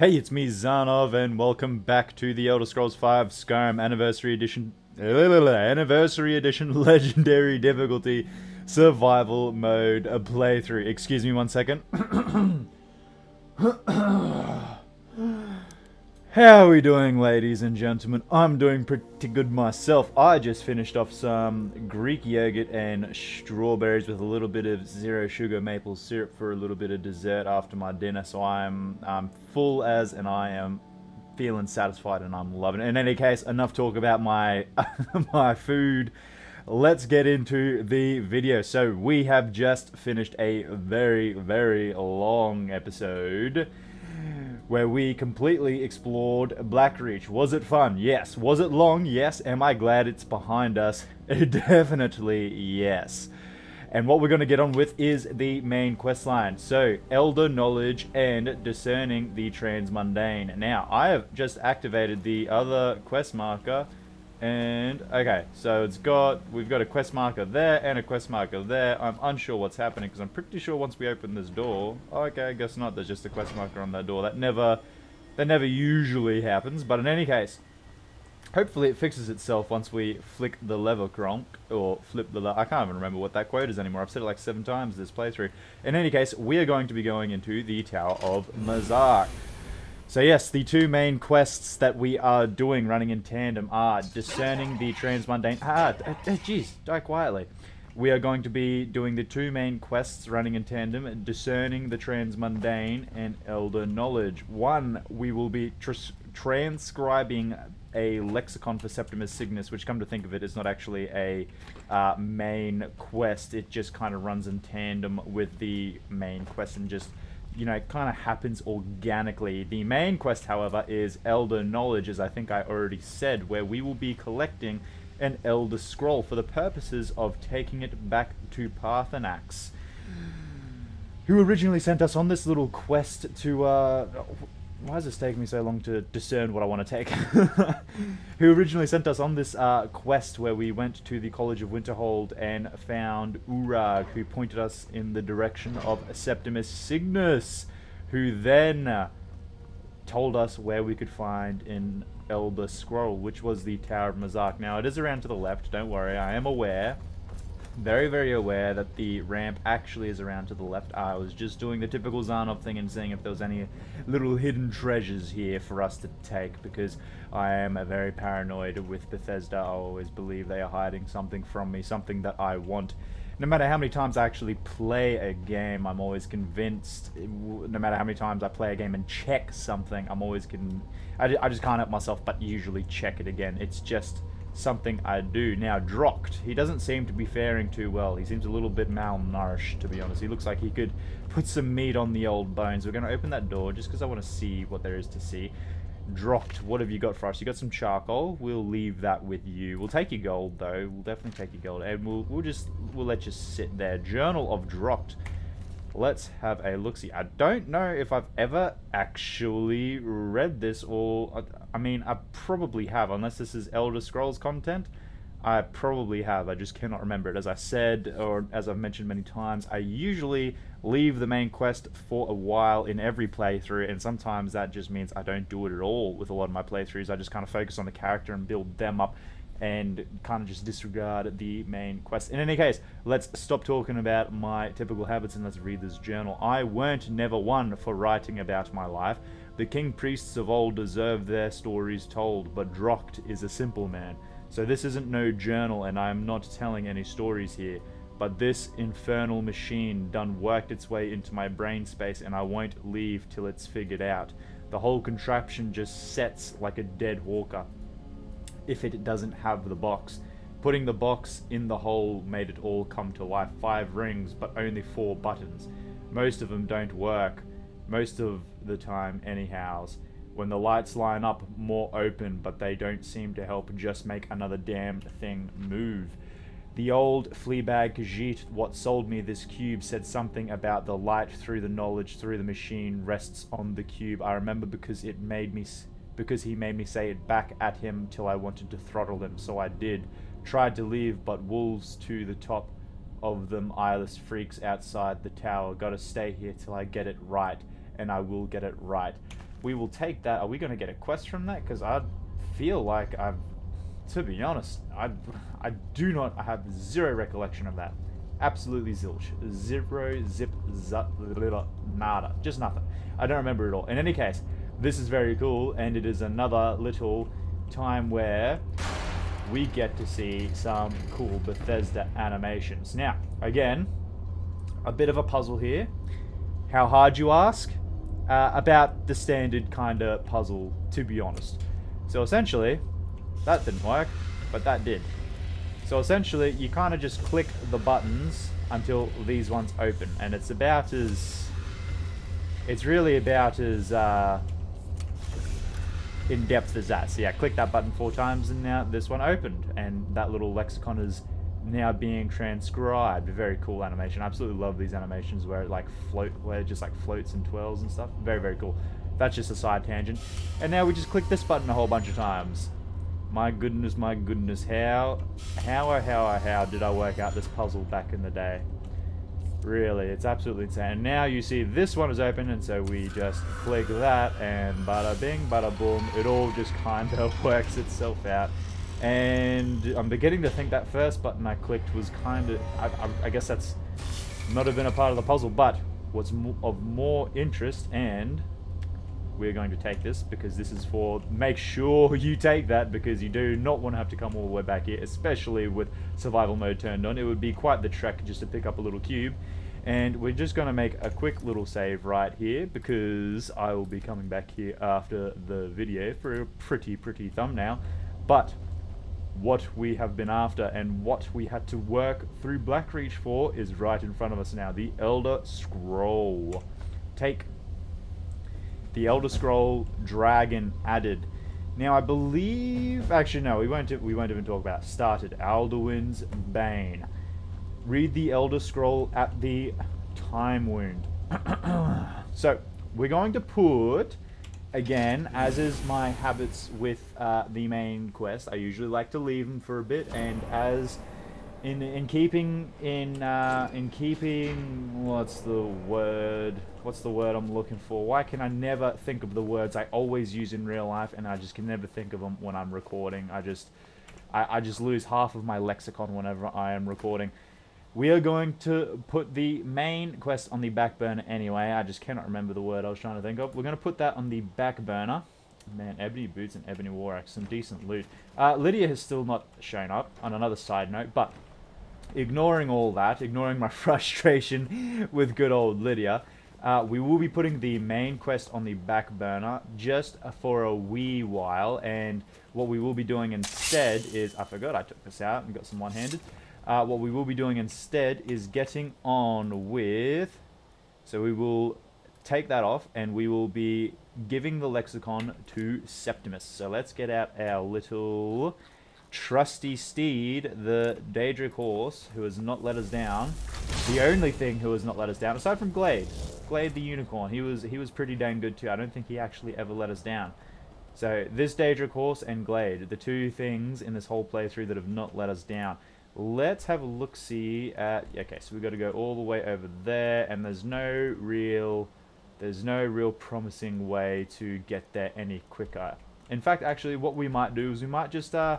Hey, it's me, Zarnov, and welcome back to the Elder Scrolls V Skyrim Anniversary Edition. Anniversary Edition Legendary Difficulty Survival Mode a playthrough. Excuse me one second. How are we doing, ladies and gentlemen? I'm doing pretty good myself. I just finished off some Greek yogurt and strawberries with a little bit of zero sugar maple syrup for a little bit of dessert after my dinner. So I'm, I'm full as, and I am feeling satisfied, and I'm loving it. In any case, enough talk about my my food. Let's get into the video. So we have just finished a very, very long episode where we completely explored Blackreach. Was it fun? Yes. Was it long? Yes. Am I glad it's behind us? Definitely yes. And what we're going to get on with is the main quest line. So, Elder Knowledge and Discerning the Transmundane. Now, I have just activated the other quest marker and, okay, so it's got, we've got a quest marker there and a quest marker there. I'm unsure what's happening because I'm pretty sure once we open this door, okay, I guess not, there's just a quest marker on that door. That never, that never usually happens, but in any case, hopefully it fixes itself once we flick the lever Kronk, or flip the I can't even remember what that quote is anymore. I've said it like seven times this playthrough. In any case, we are going to be going into the Tower of Mzark. So yes, the two main quests that we are doing running in tandem are discerning the transmundane... Ah, jeez, die quietly. We are going to be doing the two main quests running in tandem, discerning the transmundane and elder knowledge. One, we will be tr transcribing a lexicon for Septimus Signus, which come to think of it is not actually a uh, main quest. It just kind of runs in tandem with the main quest and just you know, it kind of happens organically. The main quest, however, is Elder Knowledge, as I think I already said, where we will be collecting an Elder Scroll for the purposes of taking it back to Paarthurnax, who originally sent us on this little quest to, uh, why is this taking me so long to discern what I want to take? Who originally sent us on this uh, quest where we went to the College of Winterhold and found Urag, who pointed us in the direction of Septimus Signus, who then told us where we could find an Elder Scroll, which was the Tower of Mzark. Now, it is around to the left, don't worry, I am aware very, very aware that the ramp actually is around to the left. I was just doing the typical Zarnov thing and seeing if there was any little hidden treasures here for us to take, because I am a very paranoid with Bethesda. I always believe they are hiding something from me, something that I want. No matter how many times I actually play a game, I'm always convinced, no matter how many times I play a game and check something, I'm always con I, I just can't help myself but usually check it again. It's just something I do. Now, Drokt, he doesn't seem to be faring too well. He seems a little bit malnourished, to be honest. He looks like he could put some meat on the old bones. We're going to open that door just because I want to see what there is to see. Drokt, what have you got for us? You got some charcoal. We'll leave that with you. We'll take your gold, though. We'll definitely take your gold. And we'll, we'll just, we'll let you sit there. Journal of Drokt. Let's have a look-see. I don't know if I've ever actually read this or... I mean, I probably have, unless this is Elder Scrolls content. I probably have, I just cannot remember it. As I said, or as I've mentioned many times, I usually leave the main quest for a while in every playthrough, and sometimes that just means I don't do it at all with a lot of my playthroughs. I just kind of focus on the character and build them up and kind of just disregard the main quest. In any case, let's stop talking about my typical habits and let's read this journal. I weren't never one for writing about my life. The king priests of old deserve their stories told, but Drokt is a simple man. So this isn't no journal and I am not telling any stories here. But this infernal machine done worked its way into my brain space and I won't leave till it's figured out. The whole contraption just sets like a dead walker if it doesn't have the box. Putting the box in the hole made it all come to life. Five rings, but only four buttons. Most of them don't work. Most of the time, anyhows. When the lights line up, more open, but they don't seem to help just make another damn thing move. The old Fleabag Khajiit, what sold me this cube, said something about the light through the knowledge through the machine rests on the cube. I remember because it made me because he made me say it back at him till I wanted to throttle him, so I did. Tried to leave, but wolves to the top of them eyeless freaks outside the tower. Gotta stay here till I get it right, and I will get it right. we will take that. Are we to get a quest from that? Because I feel like I've, to be honest, I, I do not I have zero recollection of that. Absolutely zilch. Zero, zip, zut, nada. Just nothing. I don't remember it all. In any case, this is very cool, and it is another little time where we get to see some cool Bethesda animations. Now, again, a bit of a puzzle here. How hard, you ask? Uh, about the standard kind of puzzle, to be honest. So essentially, that didn't work, but that did. So essentially, you kind of just click the buttons until these ones open, and it's about as... It's really about as uh, in-depth as that. So yeah, click that button four times, and now this one opened, and that little lexicon is now being transcribed. Very cool animation. I absolutely love these animations where it like float, where it just like floats and twirls and stuff. Very, very cool. That's just a side tangent. And now we just click this button a whole bunch of times. My goodness, my goodness, how, how, how, how did I work out this puzzle back in the day? Really, it's absolutely insane. And now you see this one is open, and so we just click that, and bada bing, bada boom, it all just kind of works itself out. And I'm beginning to think that first button I clicked was kind of, I, I, I, guess that's not have been a part of the puzzle, but what's of more interest, and we're going to take this because this is for, make sure you take that because you do not want to have to come all the way back here, especially with survival mode turned on. It would be quite the trek just to pick up a little cube. And we're just going to make a quick little save right here because I will be coming back here after the video for a pretty, pretty thumbnail. But what we have been after and what we had to work through Blackreach for is right in front of us now. The Elder Scroll. Take the Elder Scroll Dragon added. Now I believe, actually no, we won't. We won't even talk about. It. Started Alduin's Bane. Read the Elder Scroll at the Time Wound. so we're going to put again, as is my habits with uh, the main quest, I usually like to leave them for a bit, and as in in keeping in uh, in keeping what's the word what's the word I'm looking for? Why can I never think of the words I always use in real life, and I just can never think of them when I'm recording? I just I, I just lose half of my lexicon whenever I am recording. We are going to put the main quest on the back burner anyway. I just cannot remember the word I was trying to think of. We're going to put that on the back burner. Man, Ebony Boots and Ebony War Axe, some decent loot. Uh, Lydia has still not shown up, on another side note, but ignoring all that, ignoring my frustration with good old Lydia, uh, we will be putting the main quest on the back burner just for a wee while, and what we will be doing instead is, I forgot I took this out and got some one-handed, uh, what we will be doing instead is getting on with, so we will take that off and we will be giving the lexicon to Septimus. So let's get out our little trusty steed, the Daedric horse, who has not let us down. The only thing who has not let us down, aside from Glade. Glade the unicorn, he was he was pretty dang good too. I don't think he actually ever let us down. So this Daedric horse and Glade, the two things in this whole playthrough that have not let us down. Let's have a look-see at... Okay, so we've got to go all the way over there, and there's no real... There's no real promising way to get there any quicker. In fact, actually, what we might do is we might just... Uh,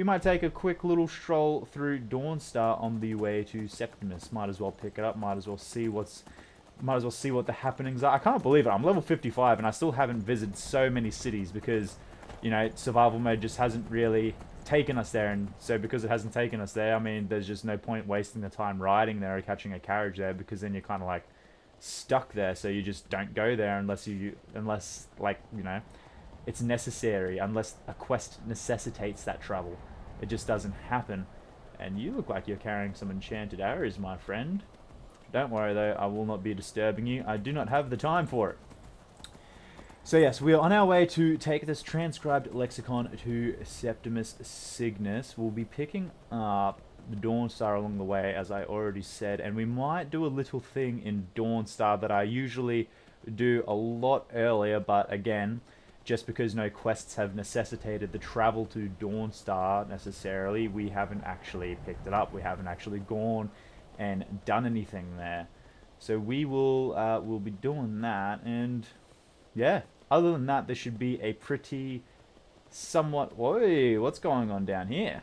we might take a quick little stroll through Dawnstar on the way to Septimus. Might as well pick it up. Might as well see what's... Might as well see what the happenings are. I can't believe it. I'm level 55 and I still haven't visited so many cities because, you know, survival mode just hasn't really taken us there, and so because it hasn't taken us there, I mean, there's just no point wasting the time riding there or catching a carriage there because then you're kind of like stuck there. So you just don't go there unless you, unless like you know, it's necessary. Unless a quest necessitates that travel, it just doesn't happen. And you look like you're carrying some enchanted arrows, my friend. Don't worry though, I will not be disturbing you. I do not have the time for it. So yes, we are on our way to take this transcribed lexicon to Septimus Signus. We'll be picking up the Dawnstar along the way, as I already said, and we might do a little thing in Dawnstar that I usually do a lot earlier, but again, just because no quests have necessitated the travel to Dawnstar necessarily, we haven't actually picked it up. We haven't actually gone and done anything there. So we will uh, we'll be doing that, and yeah, other than that, there should be a pretty somewhat... Whoa, what's going on down here?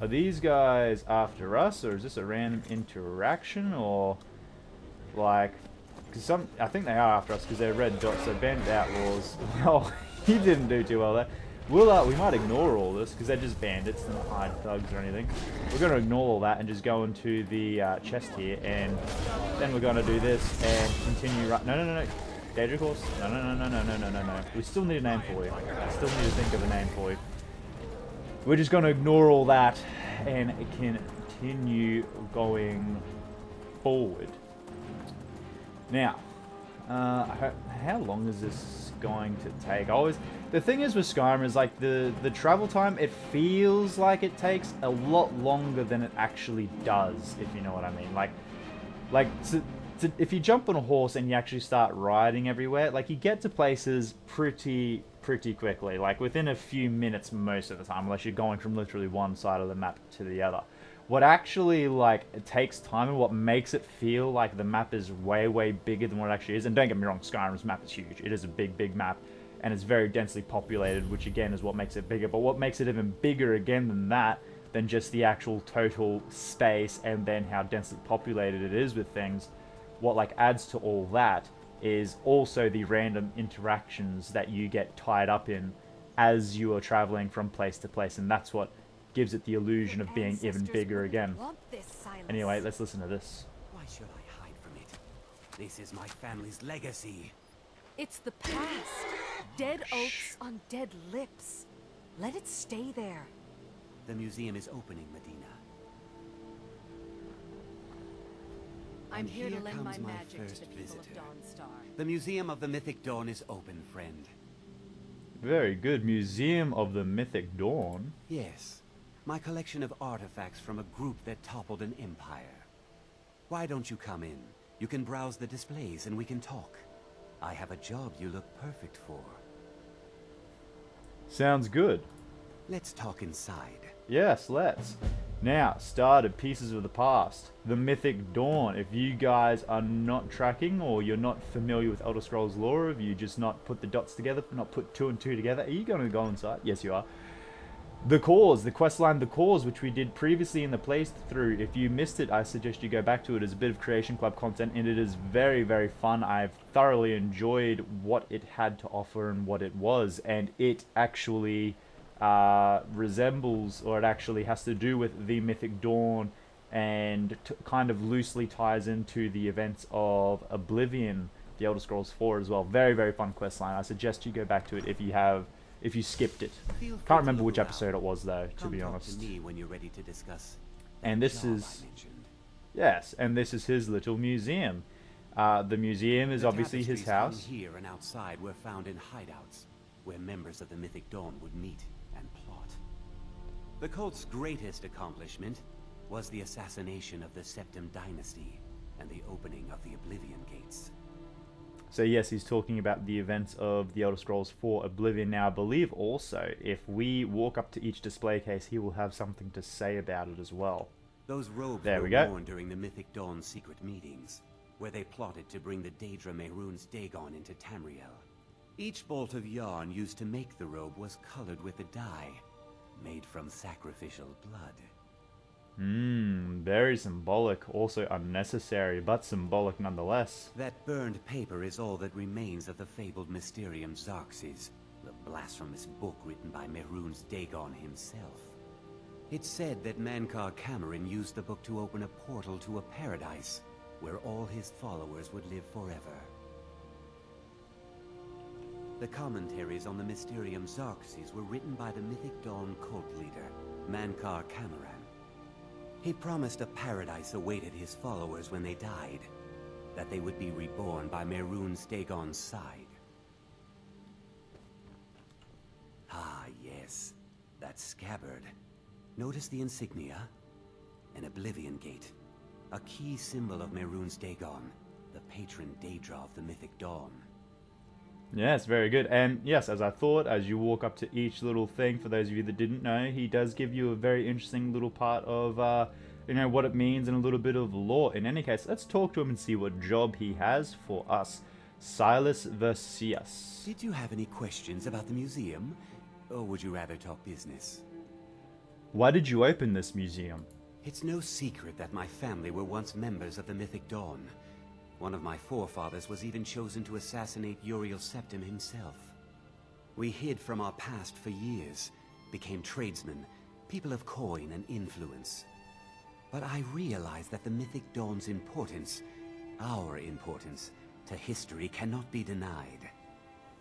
Are these guys after us, or is this a random interaction, or... Like... Because some, I think they are after us because they're red dots. So bandit outlaws. Oh, he didn't do too well there. We'll, uh, we might ignore all this because they're just bandits, they're not hard thugs or anything. We're going to ignore all that and just go into the uh, chest here, and then we're going to do this and continue. Right no, no, no, no. Daedric horse? No, no, no, no, no, no, no, no. We still need a name for you. I still need to think of a name for you. We're just going to ignore all that and continue going forward. Now, uh, how long is this going to take? I always, the thing is with Skyrim is like the the travel time. It feels like it takes a lot longer than it actually does, if you know what I mean. Like, like to, to, if you jump on a horse and you actually start riding everywhere, like you get to places pretty pretty quickly, like within a few minutes most of the time, unless you're going from literally one side of the map to the other. What actually like takes time and what makes it feel like the map is way way bigger than what it actually is. And don't get me wrong, Skyrim's map is huge. It is a big big map and it's very densely populated, which again is what makes it bigger. But what makes it even bigger again than that, than just the actual total space and then how densely populated it is with things, what like adds to all that is also the random interactions that you get tied up in as you are traveling from place to place, and that's what gives it the illusion of being even bigger again. Anyway, let's listen to this. Why should I hide from it? This is my family's legacy. It's the past. Dead oaks on dead lips. Let it stay there. The museum is opening, Madena. I'm And here to lend my comes my magic to first the people visitor. of Dawnstar. The Museum of the Mythic Dawn is open, friend. Very good. Museum of the Mythic Dawn. Yes, my collection of artifacts from a group that toppled an empire. Why don't you come in? You can browse the displays and we can talk. I have a job you look perfect for. Sounds good. Let's talk inside. Yes, let's. Now, started Pieces of the Past, The Mythic Dawn. If you guys are not tracking or you're not familiar with Elder Scrolls lore, if you just not put the dots together, not put two and two together, are you going to go inside? Yes, you are. The Cause, the quest line The Cause, which we did previously in the playthrough. If you missed it, I suggest you go back to it as a bit of Creation Club content, and it is very, very fun. I've thoroughly enjoyed what it had to offer and what it was, and it actually uh, resembles, or it actually has to do with the Mythic Dawn, and kind of loosely ties into the events of Oblivion, the Elder Scrolls 4 as well. Very, very fun quest line. I suggest you go back to it if you have, if you skipped it. Can't remember which episode it was though, to be honest. to me when you're ready to discuss. And this is- Yes, and this is his little museum. Uh, the museum is obviously his house. here and outside were found in hideouts, where members of the Mythic Dawn would meet and plot. The cult's greatest accomplishment was the assassination of the Septim Dynasty and the opening of the Oblivion Gates. So yes, he's talking about the events of the Elder Scrolls 4 Oblivion. Now, I believe also if we walk up to each display case, he will have something to say about it as well. Those robes There were we go. worn during the Mythic Dawn secret meetings, where they plotted to bring the Daedra Mehrunes Dagon into Tamriel. Each bolt of yarn used to make the robe was colored with a dye, made from sacrificial blood. Hmm, very symbolic, also unnecessary, but symbolic nonetheless. That burned paper is all that remains of the fabled Mysterium Xarxes, the blasphemous book written by Mehrunes Dagon himself. It's said that Mankar Camoran used the book to open a portal to a paradise, where all his followers would live forever. The commentaries on the Mysterium Xarxes were written by the Mythic Dawn cult leader, Mankar Camoran. He promised a paradise awaited his followers when they died, that they would be reborn by Mehrunes Dagon's side. Ah, yes, that scabbard. Notice the insignia? An Oblivion Gate. A key symbol of Mehrunes Dagon, the patron Daedra of the Mythic Dawn. Yes, very good. And yes, as I thought, as you walk up to each little thing, for those of you that didn't know, he does give you a very interesting little part of, uh, you know, what it means and a little bit of lore. In any case, let's talk to him and see what job he has for us. Silus Vesuius. Did you have any questions about the museum? Or would you rather talk business? Why did you open this museum? It's no secret that my family were once members of the Mythic Dawn. One of my forefathers was even chosen to assassinate Uriel Septim himself. We hid from our past for years, became tradesmen, people of coin and influence. But I realize that the Mythic Dawn's importance, our importance, to history cannot be denied.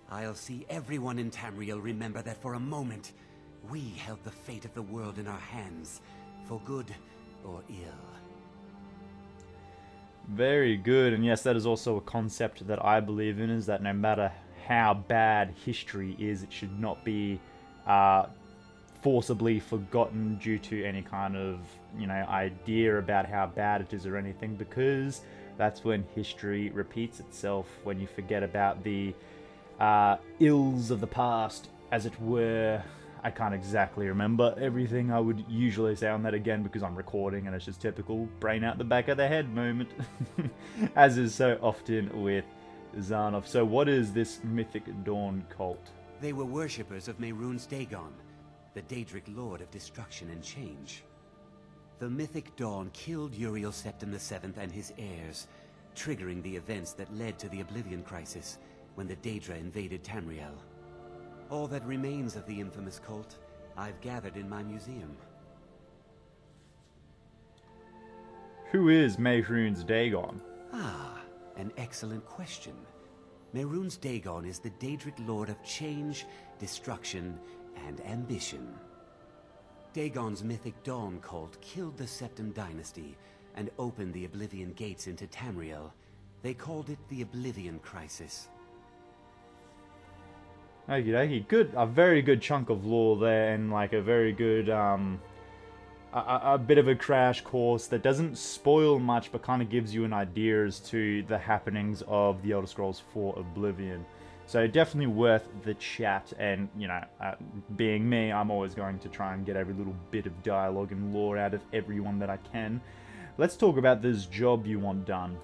I'll see everyone in Tamriel remember that for a moment, we held the fate of the world in our hands, for good or ill. Very good, and yes, that is also a concept that I believe in, is that no matter how bad history is, it should not be uh, forcibly forgotten due to any kind of, you know, idea about how bad it is or anything, because that's when history repeats itself, when you forget about the uh, ills of the past, as it were. I can't exactly remember everything I would usually say on that again because I'm recording and it's just typical brain out the back of the head moment, as is so often with Zarnov. So, what is this Mythic Dawn cult? They were worshippers of Mehrunes Dagon, the Daedric Lord of Destruction and Change. The Mythic Dawn killed Uriel Septim VII and his heirs, triggering the events that led to the Oblivion Crisis when the Daedra invaded Tamriel. All that remains of the infamous cult, I've gathered in my museum. Who is Mehrunes Dagon? Ah, an excellent question. Mehrunes Dagon is the Daedric Lord of Change, Destruction, and Ambition. Dagon's mythic Dawn cult killed the Septim dynasty and opened the Oblivion gates into Tamriel. They called it the Oblivion Crisis. Okie dokie. Good, a very good chunk of lore there, and like a very good, um, a, a bit of a crash course that doesn't spoil much, but kind of gives you an idea as to the happenings of the Elder Scrolls 4 Oblivion. So definitely worth the chat, and you know, uh, being me, I'm always going to try and get every little bit of dialogue and lore out of everyone that I can. Let's talk about this job you want done.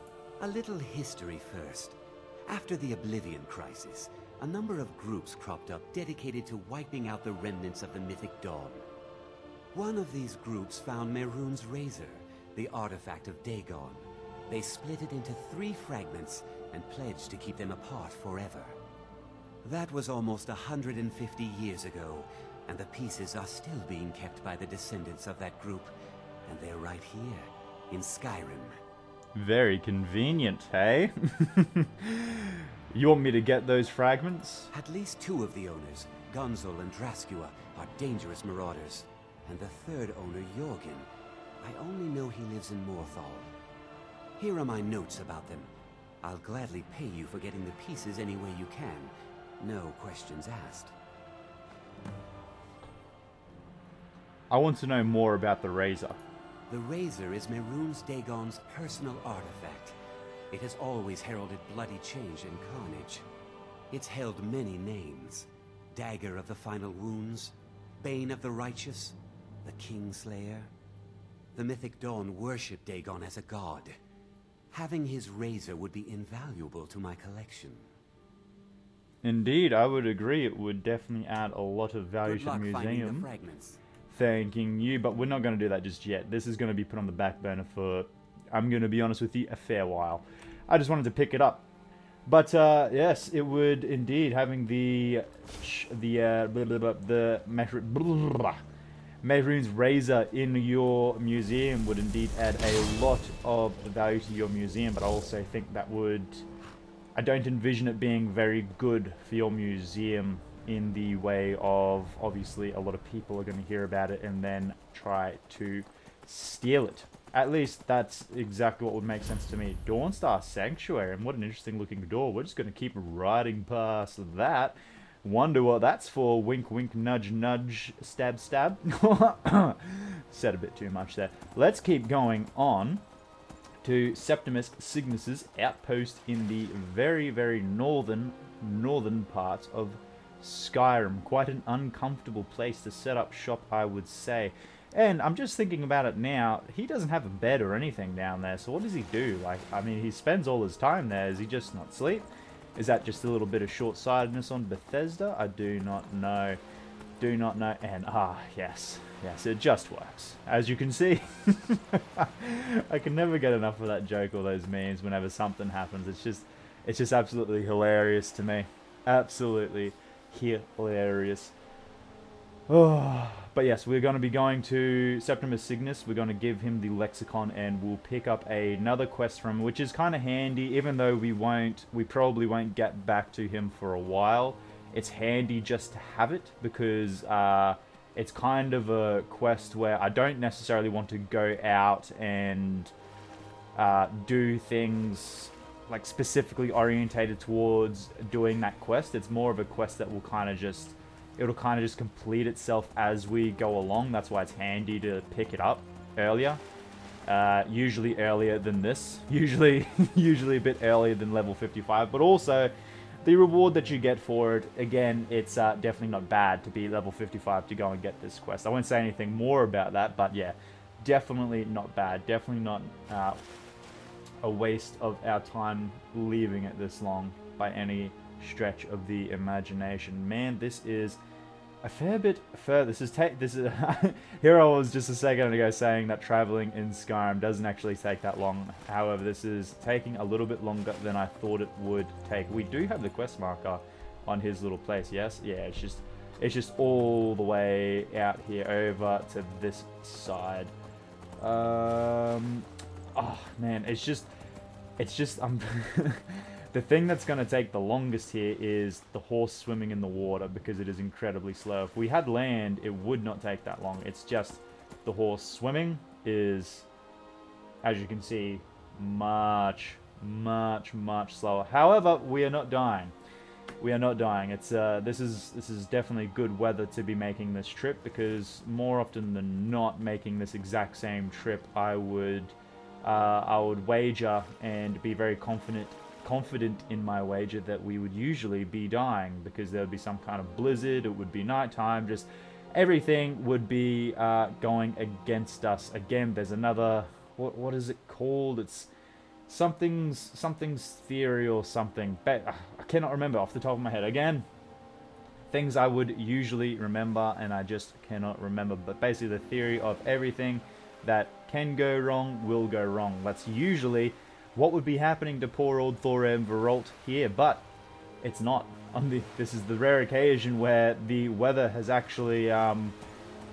A little history first. After the Oblivion Crisis, a number of groups cropped up dedicated to wiping out the remnants of the Mythic Dawn. One of these groups found Mehrunes Razor, the artifact of Dagon. They split it into three fragments and pledged to keep them apart forever. That was almost 150 years ago, and the pieces are still being kept by the descendants of that group, and they're right here, in Skyrim. Very convenient, hey? you want me to get those fragments? At least two of the owners, Gunzel and Drascua, are dangerous marauders. And the third owner, Jorgen, I only know he lives in Morthal. Here are my notes about them. I'll gladly pay you for getting the pieces any way you can. No questions asked. I want to know more about the Razor. The Razor is Mehrunes Dagon's personal artifact. It has always heralded bloody change and carnage. It's held many names. Dagger of the Final Wounds, Bane of the Righteous, the Kingslayer. The Mythic Dawn worshipped Dagon as a god. Having his razor would be invaluable to my collection. Indeed, I would agree. It would definitely add a lot of value to the the museum. fragments. Thanking you, but we're not going to do that just yet. This is going to be put on the back burner for, I'm going to be honest with you, a fair while. I just wanted to pick it up. But uh, yes, it would indeed having the the uh, blah, blah, blah, the Mehrunes razor in your museum would indeed add a lot of value to your museum. But I also think that would I don't envision it being very good for your museum in the way of obviously a lot of people are going to hear about it and then try to steal it. At least that's exactly what would make sense to me. Dawnstar Sanctuary, and what an interesting looking door. We're just going to keep riding past that. Wonder what that's for. Wink, wink, nudge, nudge, stab, stab. Said a bit too much there. Let's keep going on to Septimus Signus's outpost in the very, very northern, northern parts of Skyrim. Quite an uncomfortable place to set up shop, I would say. And I'm just thinking about it now. He doesn't have a bed or anything down there, so what does he do? Like, I mean, he spends all his time there. Is he just not sleep? Is that just a little bit of short-sightedness on Bethesda? I do not know. Do not know. And, ah, yes. Yes, it just works. As you can see, I can never get enough of that joke or those memes whenever something happens. It's just, it's just absolutely hilarious to me. Absolutely hilarious. Oh, but yes, we're going to be going to Septimus Signus. We're going to give him the lexicon, and we'll pick up another quest from, him, which is kind of handy. Even though we won't, we probably won't get back to him for a while. It's handy just to have it because uh, it's kind of a quest where I don't necessarily want to go out and uh, do things like specifically orientated towards doing that quest. It's more of a quest that will kind of just it'll kind of just complete itself as we go along. That's why it's handy to pick it up earlier. Uh, usually earlier than this. Usually, usually a bit earlier than level 55. But also, the reward that you get for it, again, it's uh, definitely not bad to be level 55 to go and get this quest. I won't say anything more about that, but yeah, definitely not bad. Definitely not uh, a waste of our time leaving it this long by any stretch of the imagination. Man, this is a fair bit further. This is take. This is here. I was just a second ago saying that traveling in Skyrim doesn't actually take that long. However, this is taking a little bit longer than I thought it would take. We do have the quest marker on his little place. Yes, yeah. It's just it's just all the way out here over to this side. Um. Oh man, it's just it's just I'm. The thing that's going to take the longest here is the horse swimming in the water because it is incredibly slow. If we had land, it would not take that long. It's just the horse swimming is, as you can see, much, much, much slower. However, we are not dying. We are not dying. It's uh, this is this is definitely good weather to be making this trip because more often than not, making this exact same trip, I would uh, I would wager and be very confident confident in my wager that we would usually be dying because there would be some kind of blizzard, it would be nighttime, just everything would be uh, going against us. Again, there's another, what, what is it called? It's something's, something's theory or something. But uh, I cannot remember off the top of my head. Again, things I would usually remember and I just cannot remember. But basically the theory of everything that can go wrong will go wrong. That's usually what would be happening to poor old Thorem Veralt here, but it's not. On the, this is the rare occasion where the weather has actually, um,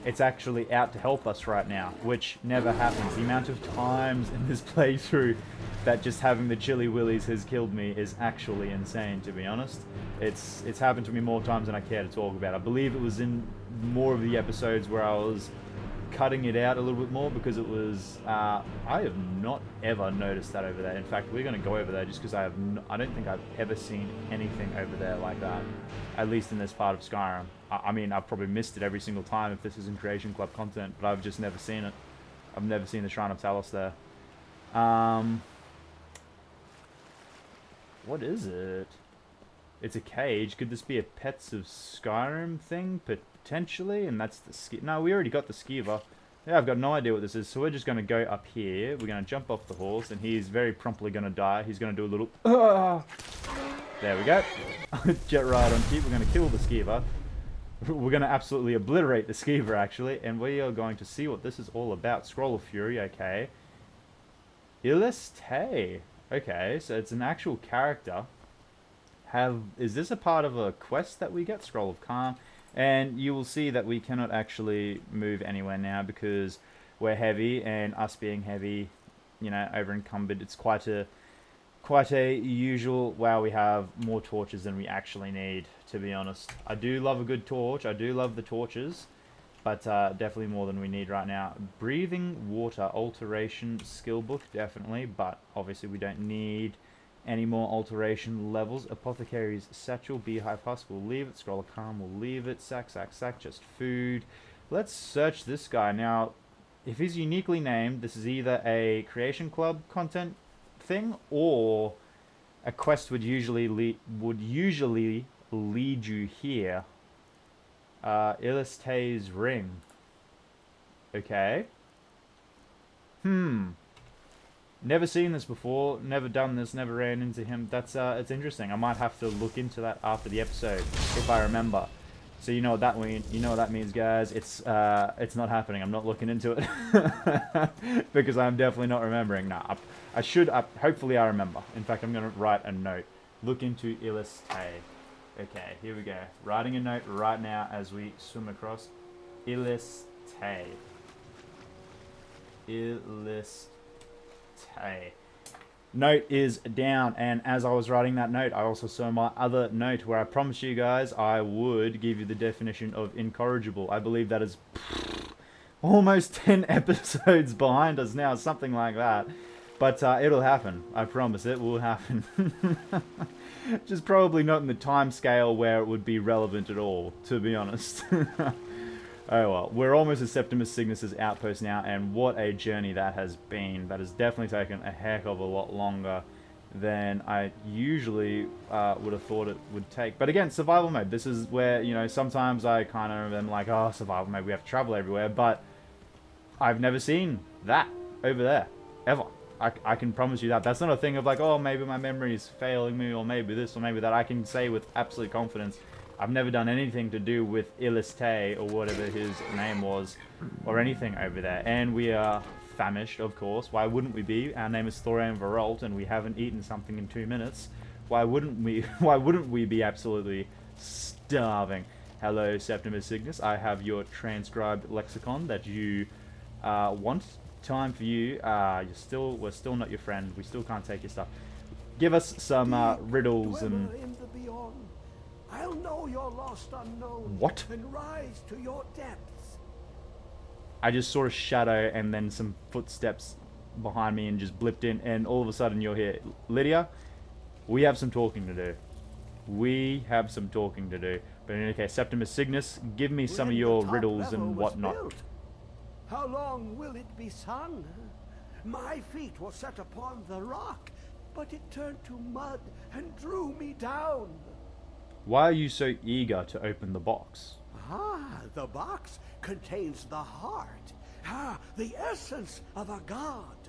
it's actually out to help us right now, which never happens. The amount of times in this playthrough that just having the chilly willies has killed me is actually insane, to be honest. It's it's happened to me more times than I care to talk about. I believe it was in more of the episodes where I was cutting it out a little bit more because it was uh, I have not ever noticed that over there. In fact, we're going to go over there just because I have no, I don't think I've ever seen anything over there like that, at least in this part of Skyrim. I, I mean, I've probably missed it every single time if this is in Creation Club content, but I've just never seen it. I've never seen the Shrine of Talos there. Um, what is it? It's a cage. Could this be a Pets of Skyrim thing? Potentially, and that's the ski. No, we already got the skeever. Yeah, I've got no idea what this is, so we're just going to go up here. We're going to jump off the horse, and he's very promptly going to die. He's going to do a little... Uh, there we go. Jet ride on cue. We're going to kill the skeever. We're going to absolutely obliterate the skeever, actually, and we are going to see what this is all about. Scroll of Fury, okay. Illeste. Okay, so it's an actual character. Have Is this a part of a quest that we get? Scroll of Calm. And you will see that we cannot actually move anywhere now because we're heavy and us being heavy, you know, over encumbered, it's quite a quite a usual wow we have more torches than we actually need to be honest. I do love a good torch. I do love the torches but uh, definitely more than we need right now. Breathing water alteration skill book definitely but obviously we don't need any more alteration levels. Apothecary's Satchel, Beehive Husk, we'll leave it. Scroll of Calm, we'll leave it. Sack, sack, sack, just food. Let's search this guy. Now, if he's uniquely named, this is either a Creation Club content thing or a quest would usually lead, would usually lead you here. Uh, Illeste's Ring. Okay. Hmm. Never seen this before. Never done this. Never ran into him. That's uh, it's interesting. I might have to look into that after the episode if I remember. So you know what that means. You know what that means, guys. It's uh, it's not happening. I'm not looking into it because I'm definitely not remembering. Nah, I, I should. I, hopefully, I remember. In fact, I'm gonna write a note. Look into Illis. Okay, here we go. Writing a note right now as we swim across. Illis Tay. Tay. Note is down, and as I was writing that note, I also saw my other note where I promised you guys I would give you the definition of incorrigible. I believe that is almost 10 episodes behind us now, something like that. But uh, it'll happen. I promise it will happen. Just probably not in the time scale where it would be relevant at all, to be honest. Oh well, we're almost at Septimus Signus's outpost now, and what a journey that has been. That has definitely taken a heck of a lot longer than I usually uh, would have thought it would take. But again, survival mode. This is where, you know, sometimes I kind of am like, oh, survival mode, we have to travel everywhere, but I've never seen that over there, ever. I, I can promise you that. That's not a thing of like, oh, maybe my memory is failing me, or maybe this, or maybe that. I can say with absolute confidence I've never done anything to do with Iliste or whatever his name was, or anything over there. And we are famished, of course. Why wouldn't we be? Our name is Thoran Veralt, and we haven't eaten something in two minutes. Why wouldn't we? Why wouldn't we be absolutely starving? Hello, Septimus Signus. I have your transcribed lexicon that you uh, want. Time for you. Uh, you're still. We're still not your friend. We still can't take your stuff. Give us some uh, riddles and I'll know your lost unknown. What? And rise to your depths. I just saw a shadow and then some footsteps behind me and just blipped in, and all of a sudden you're here. Lydia, we have some talking to do. We have some talking to do. But in any case, Septimus Signus, give me some of your riddles and whatnot. Built, how long will it be sung? My feet were set upon the rock, but it turned to mud and drew me down. Why are you so eager to open the box? Ah, the box contains the heart. Ah, the essence of a god.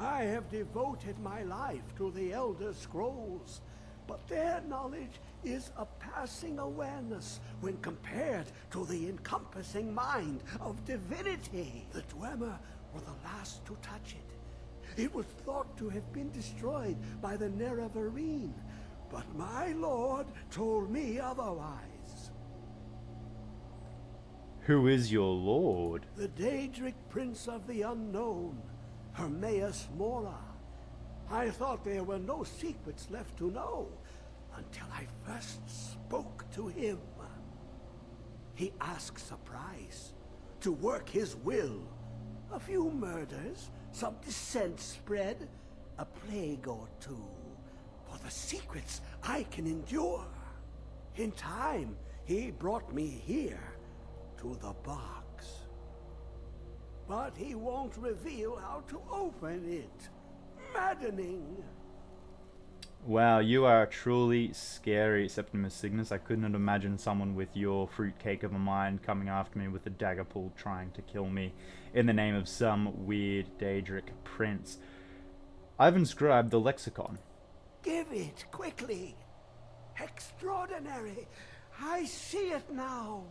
I have devoted my life to the Elder Scrolls, but their knowledge is a passing awareness when compared to the encompassing mind of divinity. The Dwemer were the last to touch it. It was thought to have been destroyed by the Nerevarine, but my lord told me otherwise. Who is your lord? The Daedric Prince of the Unknown, Hermaeus Mora. I thought there were no secrets left to know until I first spoke to him. He asks a price to work his will. A few murders, some dissent spread, a plague or two the secrets I can endure. In time, he brought me here, to the box. But he won't reveal how to open it. Maddening. Wow, you are truly scary, Septimus Signus. I could not imagine someone with your fruitcake of a mind coming after me with a dagger pull trying to kill me in the name of some weird Daedric prince. I've inscribed the lexicon. Give it, quickly. Extraordinary. I see it now.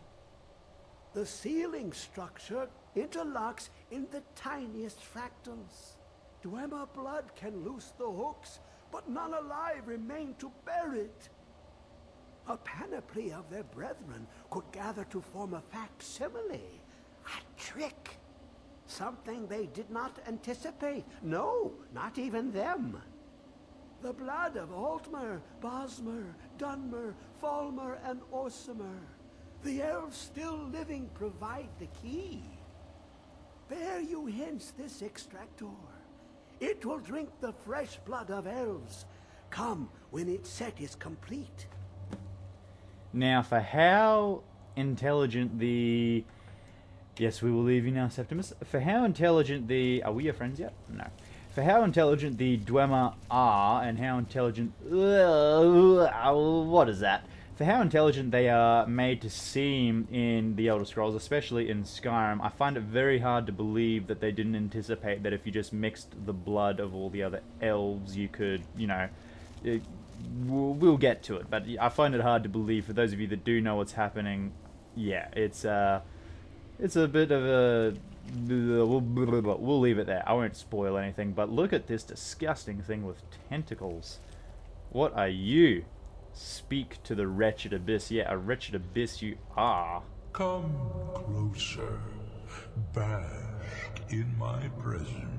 The ceiling structure interlocks in the tiniest fractals. Dwemer blood can loose the hooks, but none alive remain to bear it. A panoply of their brethren could gather to form a facsimile. A trick. Something they did not anticipate. No, not even them. The blood of Altmer, Bosmer, Dunmer, Falmer, and Orsimer. The elves still living provide the key. Bear you hence this extractor. It will drink the fresh blood of elves. Come when its set is complete. Now, for how intelligent the... Yes, we will leave you now, Septimus. For how intelligent the... Are we your friends yet? No for how intelligent the Dwemer are and how intelligent... What is that? for how intelligent they are made to seem in the Elder Scrolls, especially in Skyrim, I find it very hard to believe that they didn't anticipate that if you just mixed the blood of all the other elves, you could, you know, it, we'll, we'll get to it. But I find it hard to believe for those of you that do know what's happening. Yeah, it's uh, it's a bit of a we'll, leave it there. I won't spoil anything. But look at this disgusting thing with tentacles. What are you? Speak to the wretched abyss. Yeah, a wretched abyss you are. Come closer. Bask in my presence.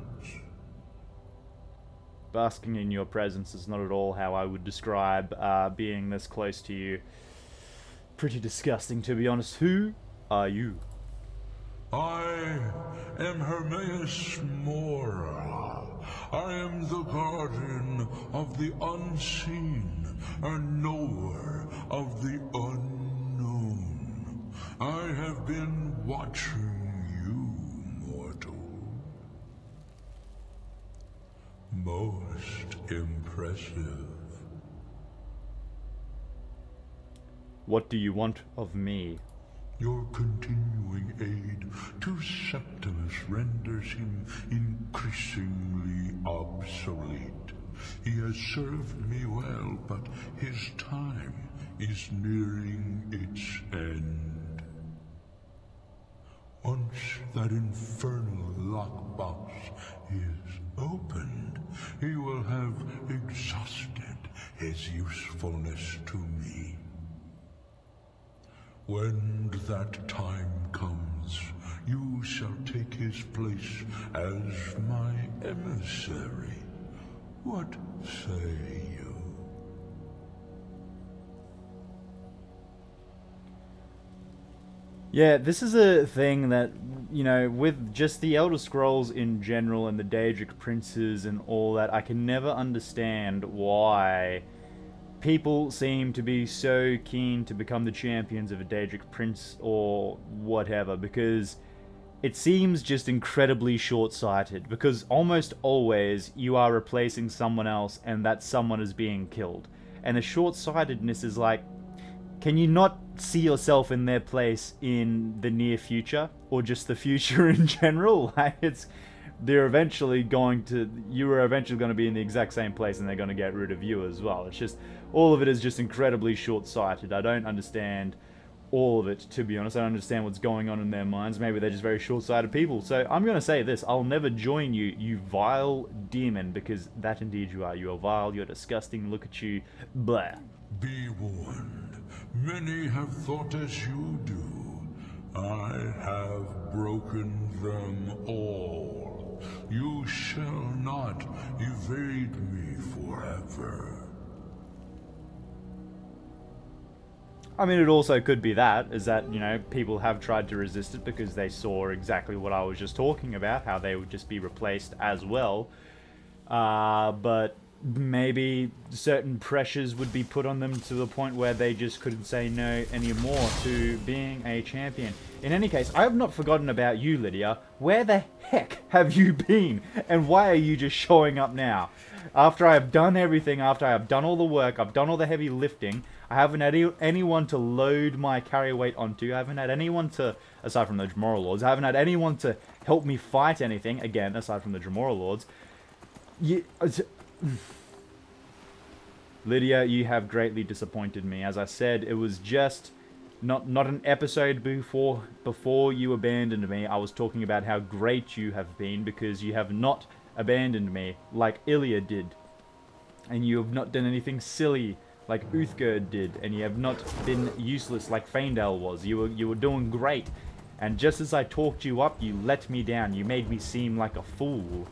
Basking in your presence is not at all how I would describe uh, being this close to you. Pretty disgusting, to be honest. Who are you? I am Hermaeus Mora. I am the guardian of the unseen, a knower of the unknown. I have been watching you, mortal. Most impressive. What do you want of me? Your continuing aid to Septimus renders him increasingly obsolete. He has served me well, but his time is nearing its end. Once that infernal lockbox is opened, he will have exhausted his usefulness to me. When that time comes, you shall take his place as my emissary. What say you? Yeah, this is a thing that, you know, with just the Elder Scrolls in general and the Daedric Princes and all that, I can never understand why people seem to be so keen to become the champions of a Daedric Prince or whatever, because it seems just incredibly short-sighted, because almost always you are replacing someone else and that someone is being killed. And the short-sightedness is like, can you not see yourself in their place in the near future or just the future in general? Like it's they're eventually going to you are eventually going to be in the exact same place and they're going to get rid of you as well. It's just all of it is just incredibly short-sighted. I don't understand all of it to be honest. I don't understand what's going on in their minds. Maybe they're just very short-sighted people. So I'm going to say this, I'll never join you, you vile demon because that indeed you are. You are vile, you're disgusting. Look at you. Blah. Be warned. Many have thought as you do. I have broken them all. You shall not evade me forever. I mean, it also could be that, is that, you know, people have tried to resist it because they saw exactly what I was just talking about, how they would just be replaced as well. Uh, but maybe certain pressures would be put on them to the point where they just couldn't say no anymore to being a champion. In any case, I have not forgotten about you, Lydia. Where the heck have you been? And why are you just showing up now? After I have done everything, after I have done all the work, I've done all the heavy lifting, I haven't had any, anyone to load my carry weight onto, I haven't had anyone to, aside from the Dremora Lords, I haven't had anyone to help me fight anything, again, aside from the Dremora Lords. You, Lydia, you have greatly disappointed me. As I said, it was just not not an episode before before you abandoned me. I was talking about how great you have been because you have not abandoned me like Ilya did. And you have not done anything silly like Uthgerd did, and you have not been useless like Faendal was. You were you were doing great. And just as I talked you up, you let me down. You made me seem like a fool.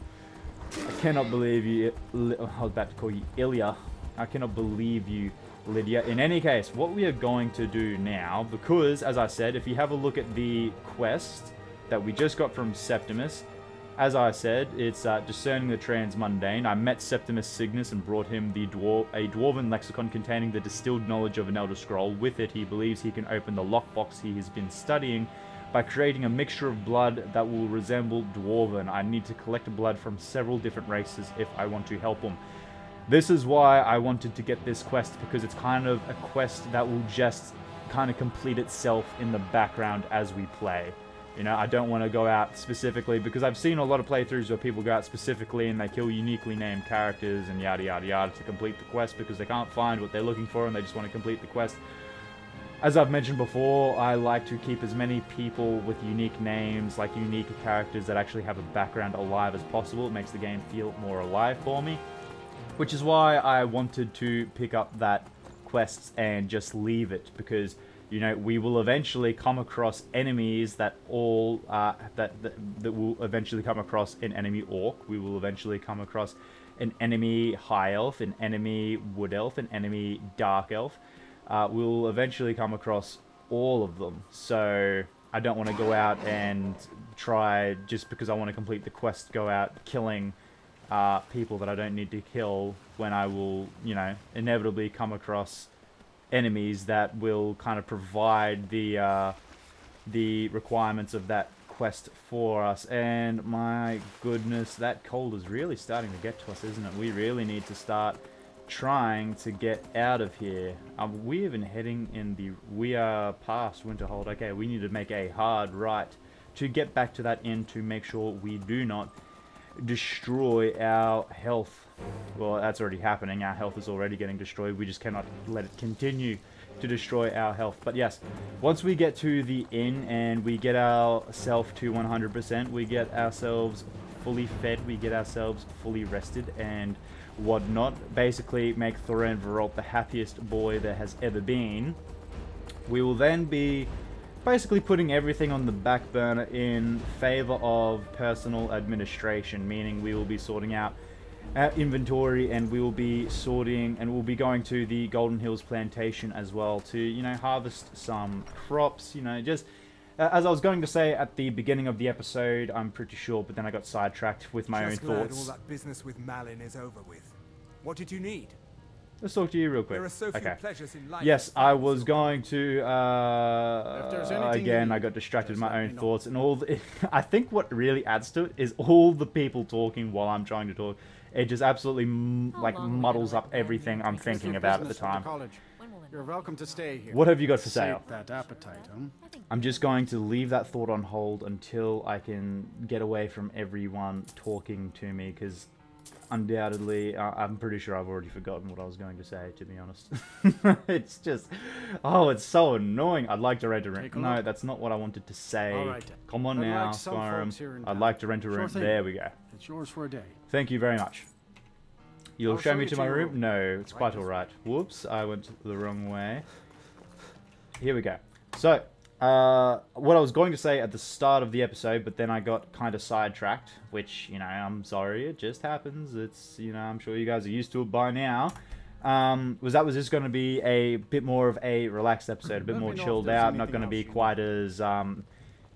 I cannot believe you. I was about to call you Ilya. I cannot believe you, Lydia. In any case, what we are going to do now, because, as I said, if you have a look at the quest that we just got from Septimus, as I said, it's uh, discerning the transmundane. I met Septimus Signus and brought him the dwar a dwarven lexicon containing the distilled knowledge of an Elder Scroll. With it, he believes he can open the lockbox he has been studying by creating a mixture of blood that will resemble dwarven. I need to collect blood from several different races if I want to help him. This is why I wanted to get this quest because it's kind of a quest that will just kind of complete itself in the background as we play. You know, I don't want to go out specifically because I've seen a lot of playthroughs where people go out specifically and they kill uniquely named characters and yada yada yada to complete the quest because they can't find what they're looking for and they just want to complete the quest. As I've mentioned before, I like to keep as many people with unique names, like unique characters that actually have a background alive as possible. It makes the game feel more alive for me. Which is why I wanted to pick up that quest and just leave it because you know, we will eventually come across enemies that all uh, that, that that will eventually come across an enemy orc. We will eventually come across an enemy high elf, an enemy wood elf, an enemy dark elf. Uh, we'll eventually come across all of them. So I don't want to go out and try just because I want to complete the quest. Go out killing uh, people that I don't need to kill when I will, you know, inevitably come across enemies that will kind of provide the uh, the requirements of that quest for us. And my goodness, that cold is really starting to get to us, isn't it? We really need to start trying to get out of here. Um, we even heading in the... We are past Winterhold. Okay, we need to make a hard right to get back to that inn to make sure we do not destroy our health. Well, that's already happening. Our health is already getting destroyed. We just cannot let it continue to destroy our health. But yes, once we get to the inn and we get ourselves to 100%, we get ourselves fully fed, we get ourselves fully rested and whatnot. Basically make Thorin Veralt the happiest boy there has ever been. We will then be basically putting everything on the back burner in favor of personal administration, meaning we will be sorting out inventory and we will be sorting and we'll be going to the Golden Hills plantation as well to, you know, harvest some crops, you know, just uh, as I was going to say at the beginning of the episode, I'm pretty sure, but then I got sidetracked with my Just own glad thoughts. all that business with Malin is over with. What did you need? Let's talk to you real quick. There are so few okay. pleasures in life. Yes, I was going to. Uh, If there's anything again, I got distracted with my own thoughts and all. The, I think what really adds to it is all the people talking while I'm trying to talk. It just absolutely like long are we gonna muddles up everything I'm thinking about at the time. college. When will it You're welcome to stay here. What have you got for Sate sale? that appetite, huh? I think I'm just going to leave that thought on hold until I can get away from everyone talking to me because undoubtedly I I'm pretty sure I've already forgotten what I was going to say to be honest. it's just oh it's so annoying. I'd like to rent a room. A No, look. that's not what I wanted to say. All right. Come on Unlike now, some Skyrim. folks here in I'd like to rent a room. thing. there we go. It's yours for a day. Thank you very much. You'll I'll show me to my room? room. No, it's Right quite alright. Whoops, I went the wrong way. Here we go. So, uh, what I was going to say at the start of the episode, but then I got kind of sidetracked, which, you know, I'm sorry, it just happens. It's, you know, I'm sure you guys are used to it by now. Um, was that was just going to be a bit more of a relaxed episode, a bit Let more me know if chilled out, not going to be quite as um,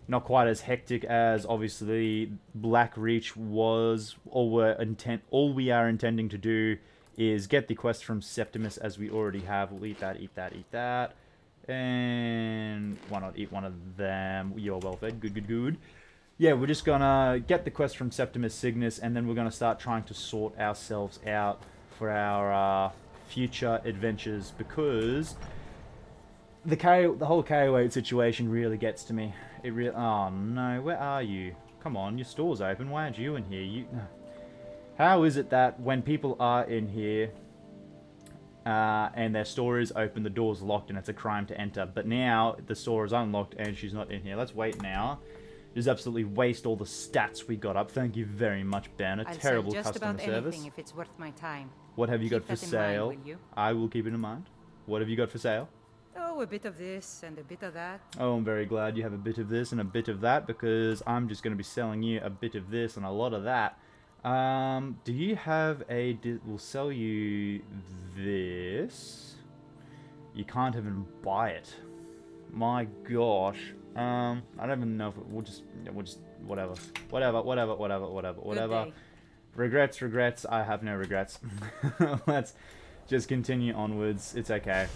not quite as hectic as obviously Black Reach was. All we're intent, all we are intending to do is get the quest from Septimus as we already have. We'll eat that, eat that, eat that, and why not eat one of them? You're well fed. Good, good, good. Yeah, we're just gonna get the quest from Septimus Signus, and then we're gonna start trying to sort ourselves out for our uh, future adventures because the carry the whole carry weight situation really gets to me. It really. Oh no, where are you? Come on, your store's open. Why aren't you in here? You. How is it that when people are in here uh, and their store is open, the door's locked and it's a crime to enter, but now the store is unlocked and she's not in here? Let's wait now. Just absolutely waste all the stats we got up. Thank you very much, Ben. A I'll terrible just customer about service. anything if it's worth my time. What have you got for in mind, sale? will? I will keep it in mind. What have you got for sale? Oh, a bit of this and a bit of that. Oh, I'm very glad you have a bit of this and a bit of that because I'm just going to be selling you a bit of this and a lot of that. Um, do you have a... We'll sell you this. You can't even buy it. My gosh. Um, I don't even know if it, we'll just... We'll just... Whatever. Whatever, whatever, whatever, whatever, whatever. Regrets, regrets. I have no regrets. Let's just continue onwards. It's okay.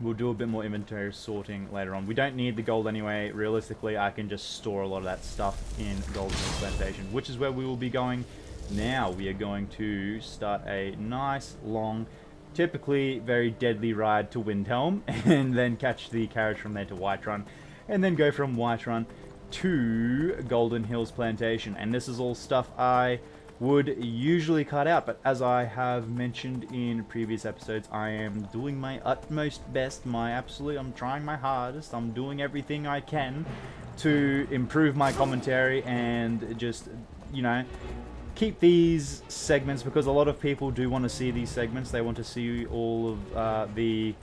We'll do a bit more inventory sorting later on. We don't need the gold anyway. Realistically, I can just store a lot of that stuff in Golden Plantation, which is where we will be going Now we are going to start a nice, long, typically very deadly ride to Windhelm, and then catch the carriage from there to Whiterun, and then go from Whiterun to Golden Hills Plantation. And this is all stuff I would usually cut out, but as I have mentioned in previous episodes, I am doing my utmost best, my absolute, I'm trying my hardest, I'm doing everything I can to improve my commentary and just, you know, keep these segments because a lot of people do want to see these segments. They want to see all of uh, the.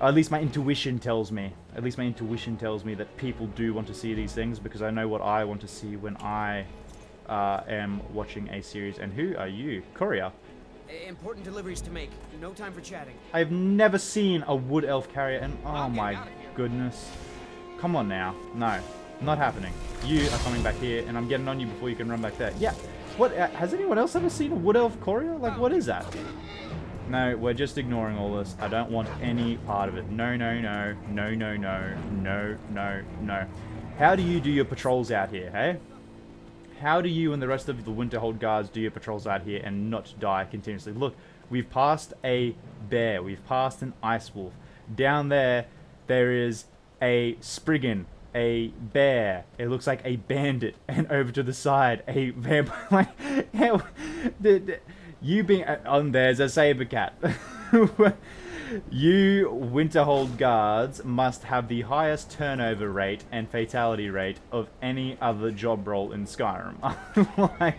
At least my intuition tells me. At least my intuition tells me that people do want to see these things because I know what I want to see when I uh, am watching a series. And who are you? Courier. Important deliveries to make. No time for chatting. I've never seen a wood elf carrier, and oh my goodness. Come on now. No, not happening. You are coming back here, and I'm getting on you before you can run back there. Yeah. What? Uh, has anyone else ever seen a wood elf courier? Like, what is that? No, we're just ignoring all this. I don't want any part of it. No, no, no. No, no, no. No, no, no. How do you do your patrols out here, hey? How do you and the rest of the Winterhold guards do your patrols out here and not die continuously? Look, we've passed a bear. We've passed an ice wolf. Down there, there is a Spriggan, a bear. It looks like a bandit. And over to the side, a vampire. Like, you being on there's a saber cat. you Winterhold guards must have the highest turnover rate and fatality rate of any other job role in Skyrim. like,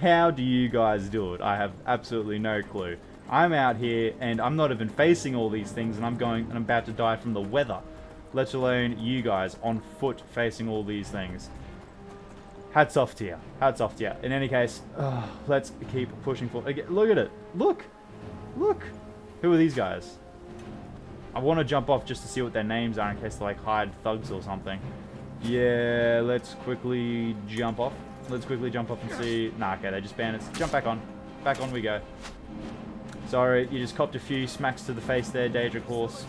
how do you guys do it? I have absolutely no clue. I'm out here and I'm not even facing all these things and I'm going and I'm about to die from the weather. Let alone you guys on foot facing all these things. Hats off to you. Hats off to you. In any case, let's keep pushing forward. Look at it. Look. Look. Who are these guys? I want to jump off just to see what their names are in case they're like hired thugs or something. Yeah, let's quickly jump off. Let's quickly jump off and see. Nah, okay, they're just bandits. Jump back on. Back on we go. Sorry, you just copped a few smacks to the face there, Daedric Horse.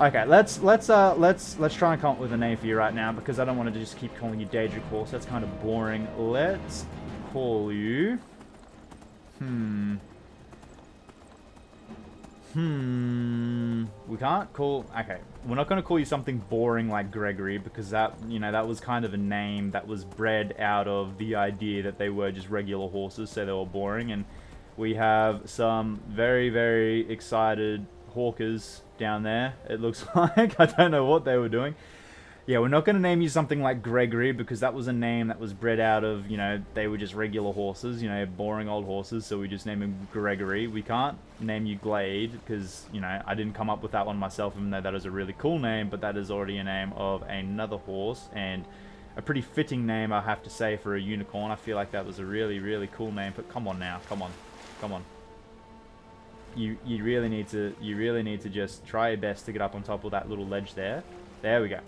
Okay, let's let's uh let's let's try and come up with a name for you right now because I don't want to just keep calling you Daedric Horse. That's kind of boring. Let's call you. Hmm. Hmm. We can't call. Okay, we're not going to call you something boring like Gregory because that you know that was kind of a name that was bred out of the idea that they were just regular horses, so they were boring. And we have some very very excited hawkers down there. It looks like I don't know what they were doing. Yeah, we're not going to name you something like Gregory because that was a name that was bred out of, you know, they were just regular horses, you know, boring old horses, so we just name him Gregory. We can't name you Glade because, you know, I didn't come up with that one myself even though that is a really cool name, but that is already a name of another horse and a pretty fitting name, I have to say, for a unicorn. I feel like that was a really, really cool name, but come on now, come on, come on. You, you really need to you really need to just try your best to get up on top of that little ledge there. There we go.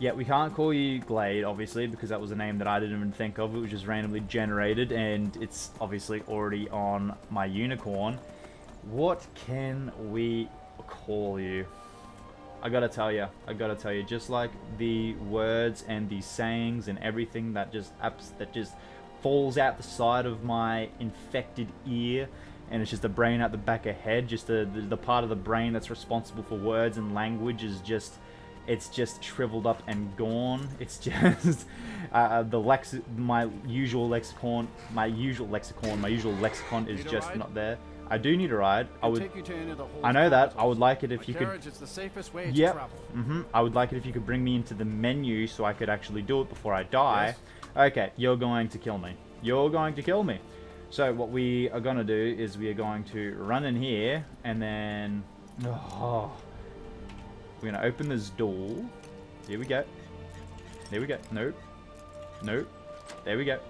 Yeah, we can't call you Glade, obviously, because that was a name that I didn't even think of. It was just randomly generated, and it's obviously already on my unicorn. What can we call you? I gotta tell you, I gotta tell you, just like the words and the sayings and everything that just that just falls out the side of my infected ear, and it's just the brain out the back of head, just the, the the part of the brain that's responsible for words and language is just it's just shriveled up and gone. It's just uh, the lex my usual lexicon, my usual lexicon, my usual lexicon is just ride? not there. I do need a ride. I would. take you to any of the I know that. I would like it if you could. it's the safest way Yep. travel. hmm I would like it if you could bring me into the menu so I could actually do it before I die. Okay, you're going to kill me. You're going to kill me. So what we are going to do is we are going to run in here and then... Oh, we're going to open this door. Here we go. There we go. Nope. Nope. There we go.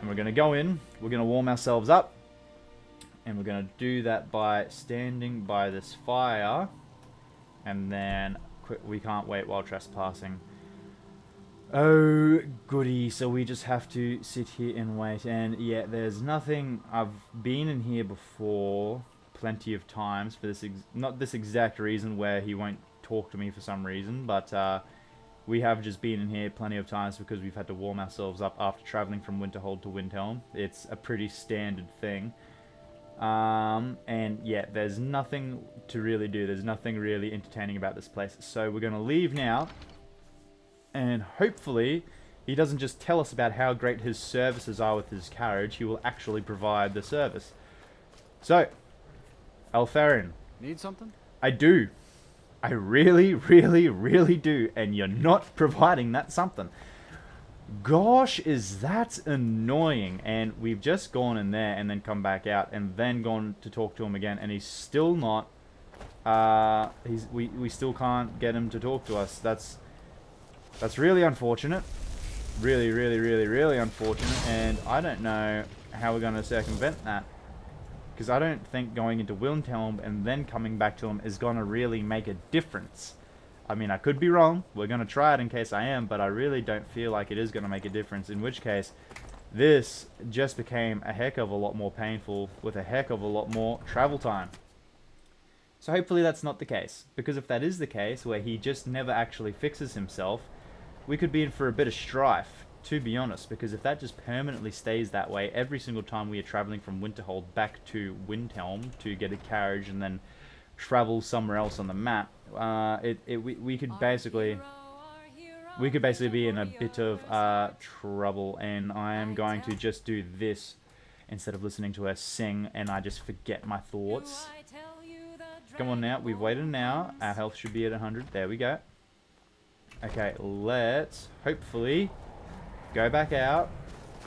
And we're going to go in. We're going to warm ourselves up. And we're going to do that by standing by this fire. And then we can't wait while trespassing. Oh, goody. So we just have to sit here and wait. And yeah, there's nothing. I've been in here before plenty of times for this, not this exact reason where he won't talk to me for some reason, but uh, We have just been in here plenty of times because we've had to warm ourselves up after traveling from Winterhold to Windhelm. It's a pretty standard thing. Um, and yeah, there's nothing to really do. There's nothing really entertaining about this place. So we're going to leave now. And hopefully he doesn't just tell us about how great his services are with his carriage. He will actually provide the service. So, Alfarinn, Need something? I do. I really, really, really do. And you're not providing that something. Gosh, is that annoying. And we've just gone in there and then come back out and then gone to talk to him again. And he's still not... Uh, he's, we, we still can't get him to talk to us. That's, that's really unfortunate. Really, really, really, really unfortunate. And I don't know how we're going to circumvent that. Because I don't think going into Windhelm and then coming back to him is going to really make a difference. I mean, I could be wrong. We're going to try it in case I am, but I really don't feel like it is going to make a difference. In which case, this just became a heck of a lot more painful with a heck of a lot more travel time. So hopefully that's not the case. Because if that is the case, where he just never actually fixes himself, we could be in for a bit of strife to be honest, because if that just permanently stays that way every single time we are traveling from Winterhold back to Windhelm to get a carriage and then travel somewhere else on the map, uh, it, it we, we could basically we could basically be in a bit of uh, trouble and I am going to just do this instead of listening to her sing and I just forget my thoughts. Come on now, we've waited an hour, our health should be at 100, there we go. Okay, let's hopefully go back out.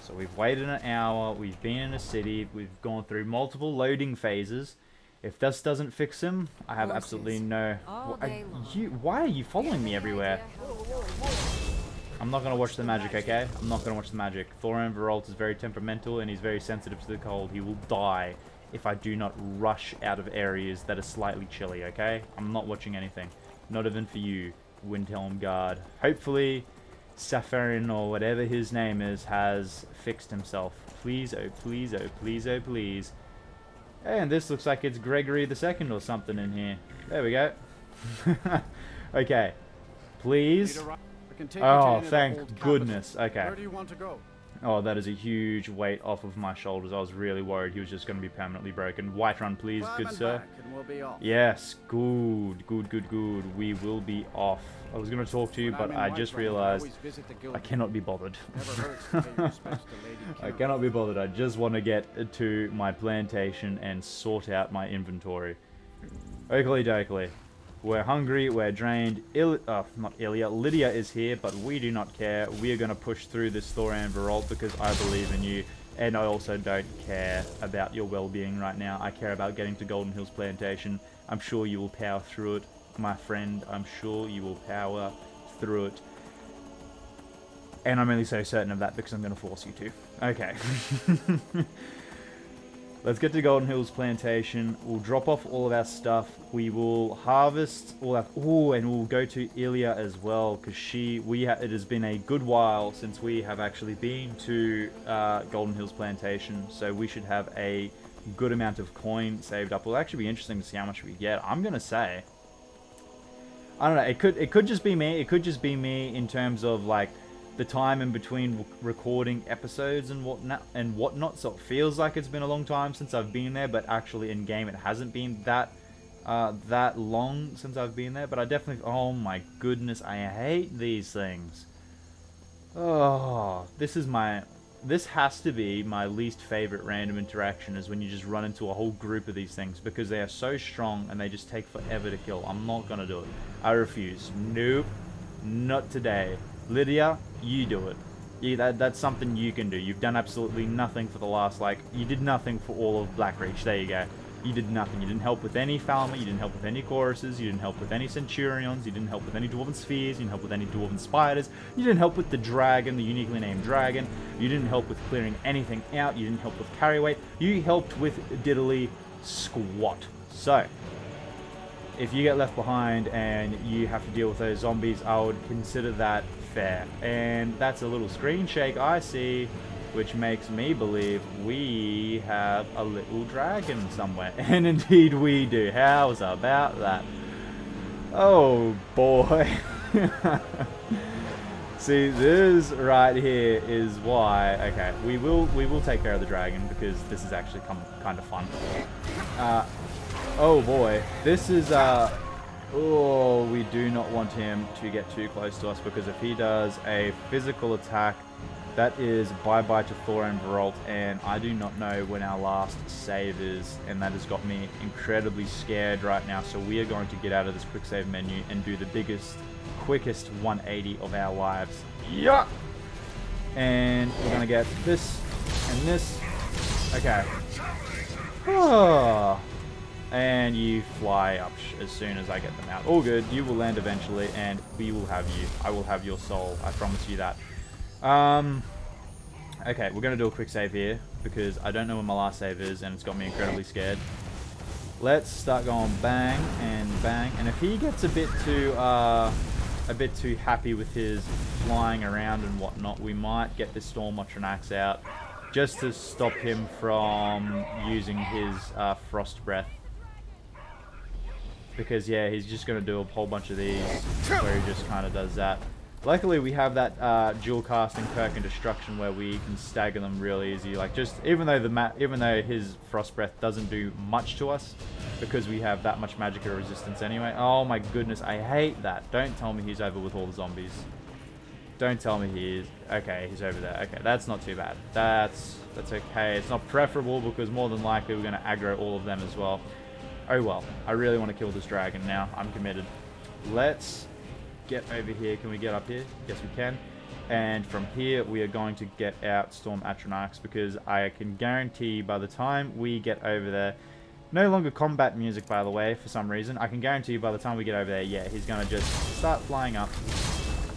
So we've waited an hour, we've been in a city, we've gone through multiple loading phases. If this doesn't fix him, I have absolutely no... I, you, why are you following me everywhere? I'm not going to watch the magic, okay? I'm not going to watch the magic. Thoran Veralt is very temperamental and he's very sensitive to the cold. He will die if I do not rush out of areas that are slightly chilly, okay? I'm not watching anything. Not even for you, Windhelm Guard. Hopefully, Safarin or whatever his name is has fixed himself. Please, oh please, oh please, oh please. And this looks like it's Gregory the Second or something in here. There we go. okay. Please. Oh, thank goodness. Okay. Where do you want to go? Oh, that is a huge weight off of my shoulders. I was really worried he was just going to be permanently broken. Whiterun, please, good sir. we'll. Yes, good, good, good, good. We will be off. I was going to talk to you, but I just realized I cannot be bothered. I cannot be bothered. I just want to get to my plantation and sort out my inventory. Oakley dokley. We're hungry, we're drained. Il uh, not Ilya, Lydia is here, but we do not care. We are going to push through this Thoran Veralt because I believe in you. And I also don't care about your well-being right now. I care about getting to Golden Hills Plantation. I'm sure you will power through it, my friend. I'm sure you will power through it. And I'm only so certain of that because I'm going to force you to. Okay. Let's get to Golden Hills Plantation. We'll drop off all of our stuff. We will harvest all our... Oh, and we'll go to Ilya as well because she... we It has been a good while since we have actually been to uh, Golden Hills Plantation. So we should have a good amount of coin saved up. It'll actually be interesting to see how much we get. I'm going to say... I don't know. It could it could just be me. It could just be me in terms of like the time in between recording episodes and whatnot and whatnot. So it feels like it's been a long time since I've been there, but actually in game it hasn't been that uh, that long since I've been there. But I definitely. Oh my goodness, I hate these things. Oh, this is my. This has to be my least favorite random interaction is when you just run into a whole group of these things because they are so strong and they just take forever to kill. I'm not gonna do it. I refuse. Nope. Not today. Lydia, you do it. Yeah, that, that's something you can do. You've done absolutely nothing for the last, like, you did nothing for all of Blackreach. There you go. You did nothing. You didn't help with any Falmer, you didn't help with any Chauruses, you didn't help with any Centurions, you didn't help with any Dwarven Spheres, you didn't help with any Dwarven Spiders, you didn't help with the Dragon, the uniquely named Dragon, you didn't help with clearing anything out, you didn't help with carry weight, you helped with diddly squat. So, if you get left behind and you have to deal with those zombies, I would consider that fair. And that's a little screen shake I see, which makes me believe we have a little dragon somewhere. And indeed we do. How's about that? Oh boy. See, this right here is why. Okay, we will we will take care of the dragon because this is actually come, kind of fun. Uh, oh boy, this is uh. Oh, we do not want him to get too close to us because if he does a physical attack, that is bye-bye to Thor and Veralt, and I do not know when our last save is, and that has got me incredibly scared right now. So we are going to get out of this quick save menu and do the biggest, quickest 180 of our lives. Yeah! And we're going to get this and this. Okay. Oh. And you fly up as soon as I get them out. All good. You will land eventually, and we will have you. I will have your soul. I promise you that. Um, okay, we're going to do a quick save here, because I don't know where my last save is, and it's got me incredibly scared. Let's start going bang and bang. And if he gets a bit too, uh, a bit too happy with his flying around and whatnot, we might get this Storm Axe out just to stop him from using his uh, Frost Breath because yeah, he's just going to do a whole bunch of these where he just kind of does that. Luckily, we have that uh, dual casting perk and destruction where we can stagger them real easy. Like just even though the ma even though his frost breath doesn't do much to us, because we have that much magical resistance anyway. Oh my goodness, I hate that. Don't tell me he's over with all the zombies. Don't tell me he is. Okay, he's over there. Okay, that's not too bad. That's that's okay. It's not preferable because more than likely we're going to aggro all of them as well. Oh well, I really want to kill this dragon now. I'm committed. Let's get over here. Can we get up here? Yes, we can. And from here, we are going to get out Storm Atronachs because I can guarantee by the time we get over there, no longer combat music, by the way, for some reason. I can guarantee you by the time we get over there, yeah, he's going to just start flying up.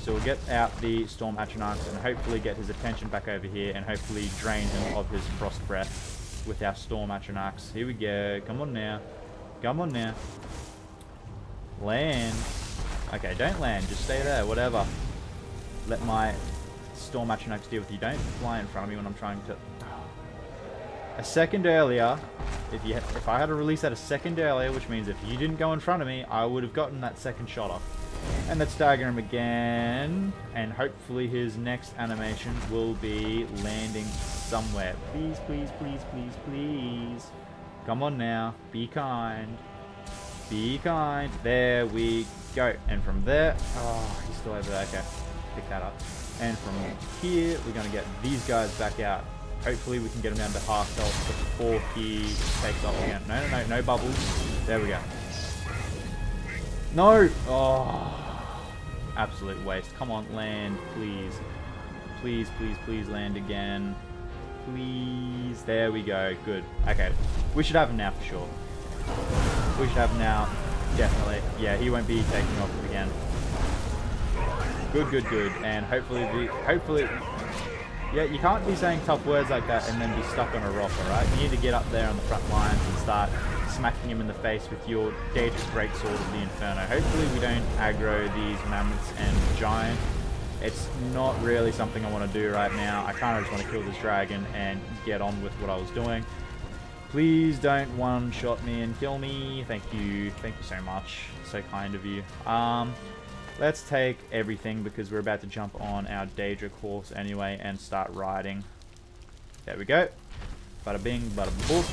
So we'll get out the Storm Atronachs and hopefully get his attention back over here and hopefully drain him of his Frost Breath with our Storm Atronachs. Here we go. Come on now. Come on now. Land. Okay, don't land. Just stay there. Whatever. Let my Storm Atronachs deal with you. Don't fly in front of me when I'm trying to... A second earlier, if you if I had to release that a second earlier, which means if you didn't go in front of me, I would have gotten that second shot off. And let's stagger him again. And hopefully his next animation will be landing somewhere. Please, please, please, please, please. Come on now. Be kind. Be kind. There we go. And from there... Oh, he's still over there. Okay. Pick that up. And from here, we're going to get these guys back out. Hopefully we can get him down to half health before he takes off again. No, no, no. No bubbles. There we go. No! Oh. Absolute waste. Come on, land, please. Please, please, please land again. Please. There we go. Good. Okay. We should have him now for sure. We should have him now. Definitely. Yeah, he won't be taking off again. Good, good, good. And hopefully the hopefully Yeah, you can't be saying tough words like that and then be stuck on a rock, alright? You need to get up there on the front lines and start smacking him in the face with your Daedric Greatsword of the Inferno. Hopefully we don't aggro these mammoths and giant it's not really something I want to do right now. I kind of just want to kill this dragon and get on with what I was doing. Please don't one-shot me and kill me. Thank you. Thank you so much. So kind of you. Um, let's take everything because we're about to jump on our Daedric horse anyway and start riding. There we go. Bada bing, bada boop.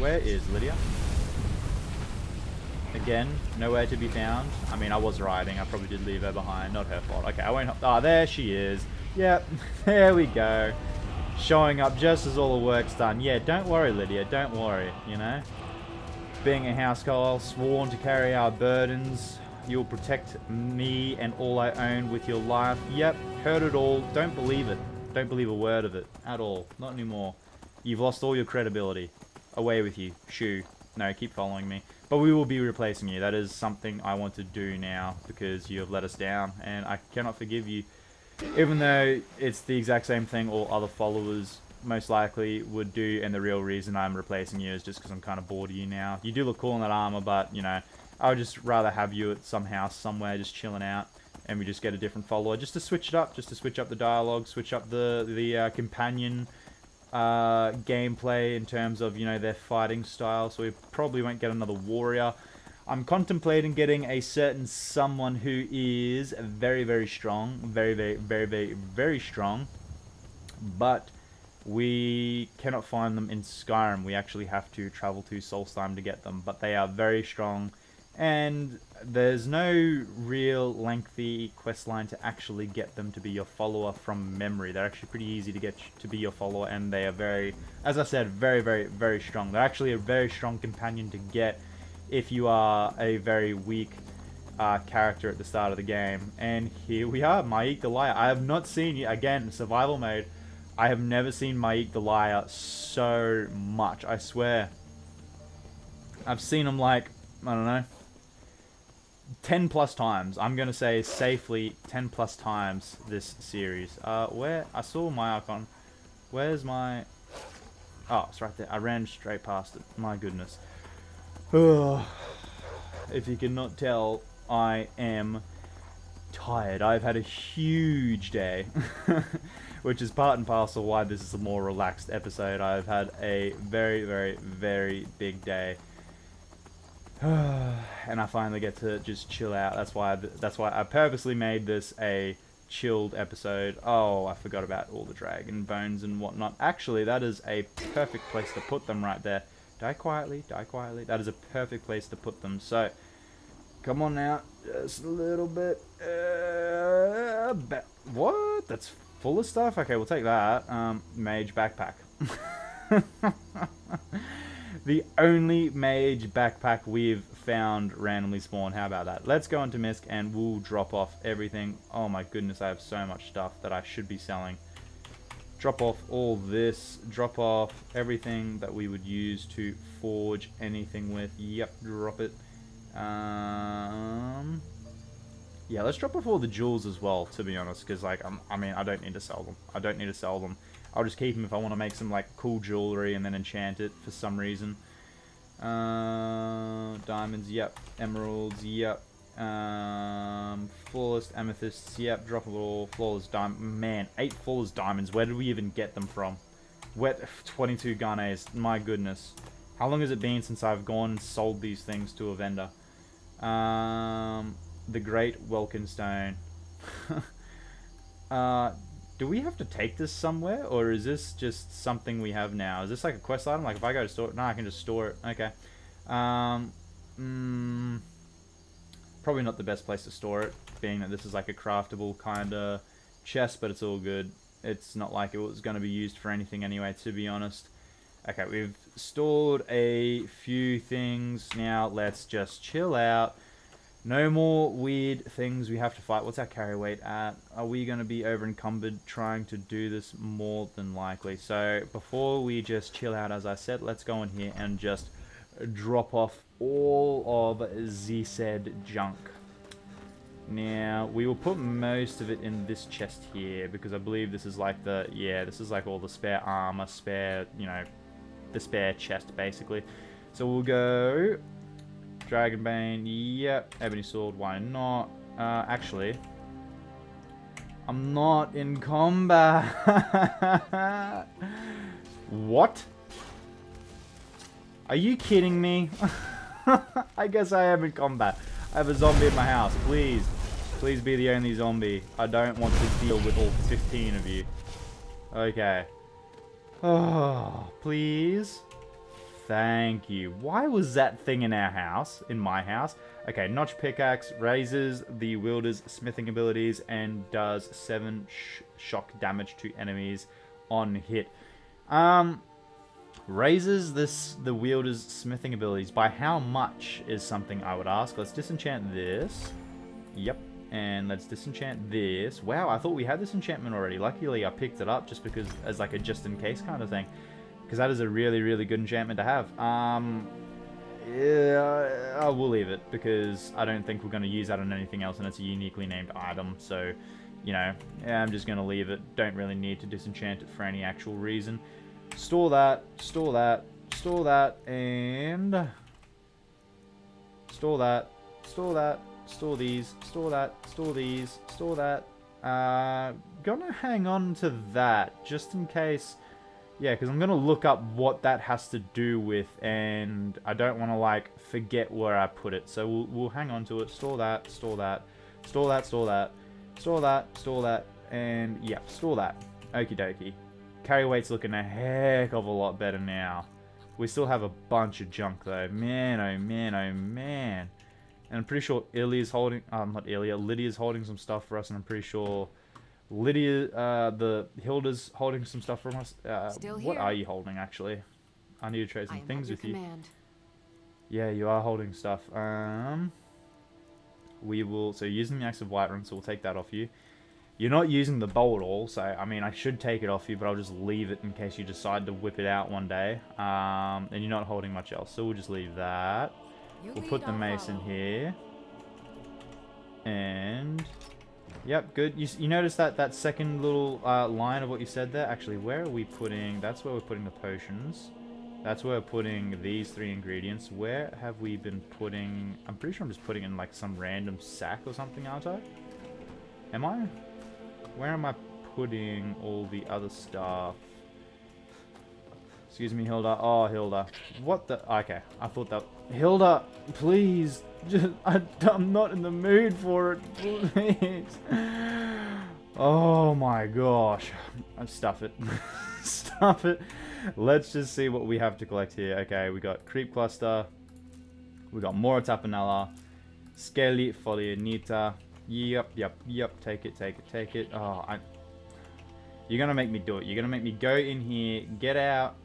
Where is Lydia? Again, nowhere to be found. I mean, I was riding. I probably did leave her behind. Not her fault. Okay, I won't... Ah, oh, there she is. Yep, there we go. Showing up just as all the work's done. Yeah, don't worry, Lydia. Don't worry, you know. Being a housecarl, sworn to carry our burdens. You'll protect me and all I own with your life. Yep, heard it all. Don't believe it. Don't believe a word of it. At all. Not anymore. You've lost all your credibility. Away with you. Shoo. No, keep following me. But we will be replacing you. That is something I want to do now because you have let us down and I cannot forgive you. Even though it's the exact same thing all other followers most likely would do and the real reason I'm replacing you is just because I'm kind of bored of you now. You do look cool in that armor but, you know, I would just rather have you at some house somewhere just chilling out and we just get a different follower just to switch it up, just to switch up the dialogue, switch up the, the uh, companion uh, gameplay in terms of, you know, their fighting style. So we probably won't get another warrior. I'm contemplating getting a certain someone who is very, very strong. Very, very, very, very, very strong. But we cannot find them in Skyrim. We actually have to travel to Solstheim to get them. But they are very strong. And there's no real lengthy quest line to actually get them to be your follower from memory. They're actually pretty easy to get to be your follower. And they are very, as I said, very, very, very strong. They're actually a very strong companion to get if you are a very weak uh, character at the start of the game. And here we are, M'aiq the Liar. I have not seen you, again, survival mode. I have never seen M'aiq the Liar so much, I swear. I've seen him like, I don't know, 10 plus times. I'm going to say safely 10 plus times this series. Uh, where, I saw my icon. Where's my, oh, it's right there. I ran straight past it. My goodness. If you cannot tell, I am tired. I've had a huge day, which is part and parcel why this is a more relaxed episode. I've had a very, very, very big day. and I finally get to just chill out. That's why I, that's why I purposely made this a chilled episode. Oh, I forgot about all the dragon bones and whatnot. Actually, that is a perfect place to put them right there. Die quietly, die quietly. That is a perfect place to put them. So, come on now. Just a little bit. Uh, what? That's full of stuff? Okay, we'll take that. Um, mage backpack. the only mage backpack we've found randomly spawn. How about that? Let's go into Misk and we'll drop off everything. Oh my goodness, I have so much stuff that I should be selling drop off all this, drop off everything that we would use to forge anything with. Yep, drop it. Um, yeah, let's drop off all the jewels as well, to be honest, because, like, I'm, I mean, I don't need to sell them. I don't need to sell them. I'll just keep them if I want to make some, like, cool jewelry and then enchant it for some reason. Uh, diamonds, yep. Emeralds, yep. Um, flawless amethysts. Yep, droppable. Flawless diamond. Man, eight flawless diamonds. Where did we even get them from? Wet 22 Garnets. My goodness. How long has it been since I've gone and sold these things to a vendor? Um, the Great Welkynd Stone. uh, do we have to take this somewhere? Or is this just something we have now? Is this like a quest item? Like if I go to store it? No, I can just store it. Okay. Um, mm, probably not the best place to store it, being that this is like a craftable kind of chest, but it's all good. It's not like it was going to be used for anything anyway, to be honest. Okay, we've stored a few things. Now let's just chill out. No more weird things we have to fight. What's our carry weight at? Are we going to be over encumbered trying to do this more than likely? So before we just chill out, as I said, let's go in here and just drop off all of the said junk. Now, we will put most of it in this chest here, because I believe this is like the, yeah, this is like all the spare armor, spare, you know, the spare chest, basically. So we'll go Dragonbane, yep, Ebony Sword, why not? Uh, actually, I'm not in combat. what? Are you kidding me? I guess I am in combat. I have a zombie in my house. Please. Please be the only zombie. I don't want to deal with all 15 of you. Okay. Oh, please. Thank you. Why was that thing in our house? In my house? Okay, Notch Pickaxe raises the wielder's smithing abilities and does 7 sh shock damage to enemies on hit. Um, Raises this the wielder's smithing abilities by how much is something I would ask. Let's disenchant this. Yep. And let's disenchant this. Wow, I thought we had this enchantment already. Luckily, I picked it up just because as like a just-in-case kind of thing. Because that is a really, really good enchantment to have. Um, yeah, I will leave it because I don't think we're going to use that on anything else and it's a uniquely named item. So, you know, I'm just going to leave it. Don't really need to disenchant it for any actual reason. Store that, store that, store that, and... Store that, store that, store these, store that, store these, store that. Uh, gonna hang on to that, just in case, Yeah, because I'm going to look up what that has to do with, and I don't want to, like, forget where I put it. So we'll, we'll hang on to it, store that, store that, store that, store that, store that, store that, and, yeah, store that. Okie dokie. Carry weight's looking a heck of a lot better now. We still have a bunch of junk, though. Man, oh man, oh man. And I'm pretty sure Ilya's holding, um, not Ilya, Lydia's holding some stuff for us, and I'm pretty sure Lydia, uh, the Hilda's holding some stuff from us. Uh, Still what are you holding, actually? I need to trade some things with you. command. Yeah, you are holding stuff. Um, we will, so using the Axe of Whiterun, so we'll take that off you. You're not using the bow at all, so, I mean, I should take it off you, but I'll just leave it in case you decide to whip it out one day. Um, and you're not holding much else, so we'll just leave that. We'll put the mace in here. And... Yep, good. You, you notice that, that second little uh, line of what you said there? Actually, where are we putting... That's where we're putting the potions. That's where we're putting these three ingredients. Where have we been putting... I'm pretty sure I'm just putting in like some random sack or something, aren't I? Am I? Where am I putting all the other stuff? Excuse me, Hilda. Oh, Hilda. What the... Okay, I thought that... Hilda, please. Just, I, I'm not in the mood for it. Please. Oh my gosh. Uh, Stuff it. Stuff it. Let's just see what we have to collect here. Okay, we got Creep Cluster. We got Mora Tapinella. Skelly Folianita. Yep, yep, yep. Take it, take it, take it. Oh, I... You're gonna make me do it. You're gonna make me go in here, get out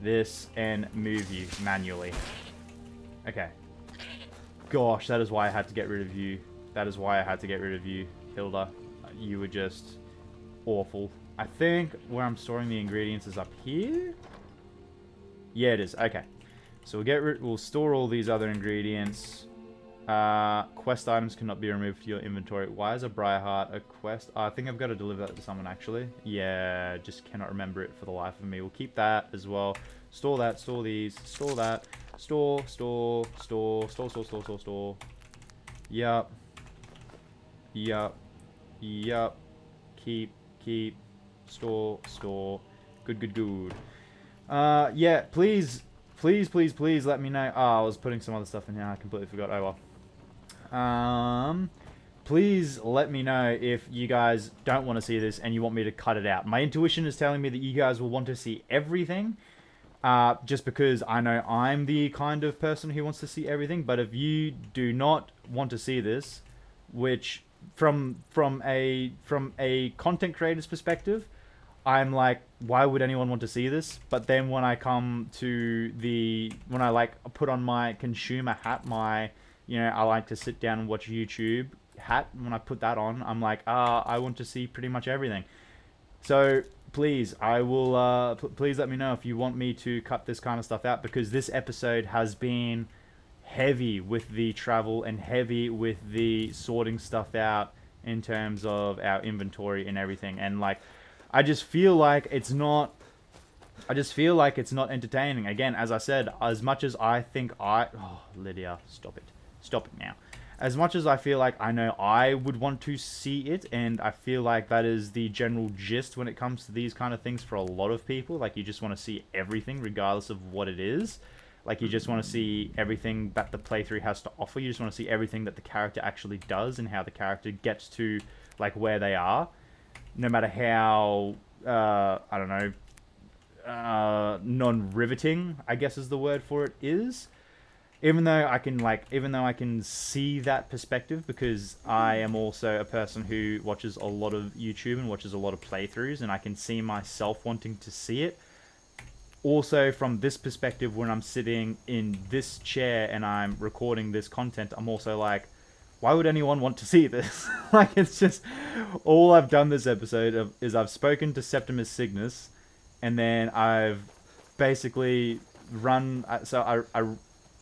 this, and move you manually. Okay. Gosh, that is why I had to get rid of you. That is why I had to get rid of you, Hilda. You were just awful. I think where I'm storing the ingredients is up here. Yeah, it is. Okay. So we'll get rid. We'll store all these other ingredients. Uh, quest items cannot be removed from your inventory. Why is a Briarheart a quest? Oh, I think I've got to deliver that to someone, actually. Yeah, just cannot remember it for the life of me. We'll keep that as well. Store that, store these, store that. Store, store, store, store, store, store, store, store. Yup. Yup. Yup. Keep, keep. Store, store. Good, good, good. Uh, yeah, please, please, please, please let me know. Oh, I was putting some other stuff in here. I completely forgot. Oh, well. Um, please let me know if you guys don't want to see this and you want me to cut it out. My intuition is telling me that you guys will want to see everything. Uh, just because I know I'm the kind of person who wants to see everything. But if you do not want to see this, which from from a from a content creator's perspective, I'm like, why would anyone want to see this? But then when I come to the when I like put on my consumer hat, my you know I like to sit down and watch YouTube hat. When I put that on, I'm like, ah, I want to see pretty much everything. So please, I will. Uh, please let me know if you want me to cut this kind of stuff out because this episode has been heavy with the travel and heavy with the sorting stuff out in terms of our inventory and everything. And like, I just feel like it's not. I just feel like it's not entertaining. Again, as I said, as much as I think I. Oh, Lydia, stop it. Stop it now. As much as I feel like I know I would want to see it, and I feel like that is the general gist when it comes to these kind of things for a lot of people. Like, you just want to see everything, regardless of what it is. Like, you just want to see everything that the playthrough has to offer. You just want to see everything that the character actually does and how the character gets to, like, where they are. No matter how, uh, I don't know, uh, non-riveting, I guess is the word for it, is. Even though I can like, even though I can see that perspective, because I am also a person who watches a lot of YouTube and watches a lot of playthroughs, and I can see myself wanting to see it. Also, from this perspective, when I'm sitting in this chair and I'm recording this content, I'm also like, why would anyone want to see this? like, it's just all I've done this episode of, is I've spoken to Septimus Signus, and then I've basically run. uh, So I, I,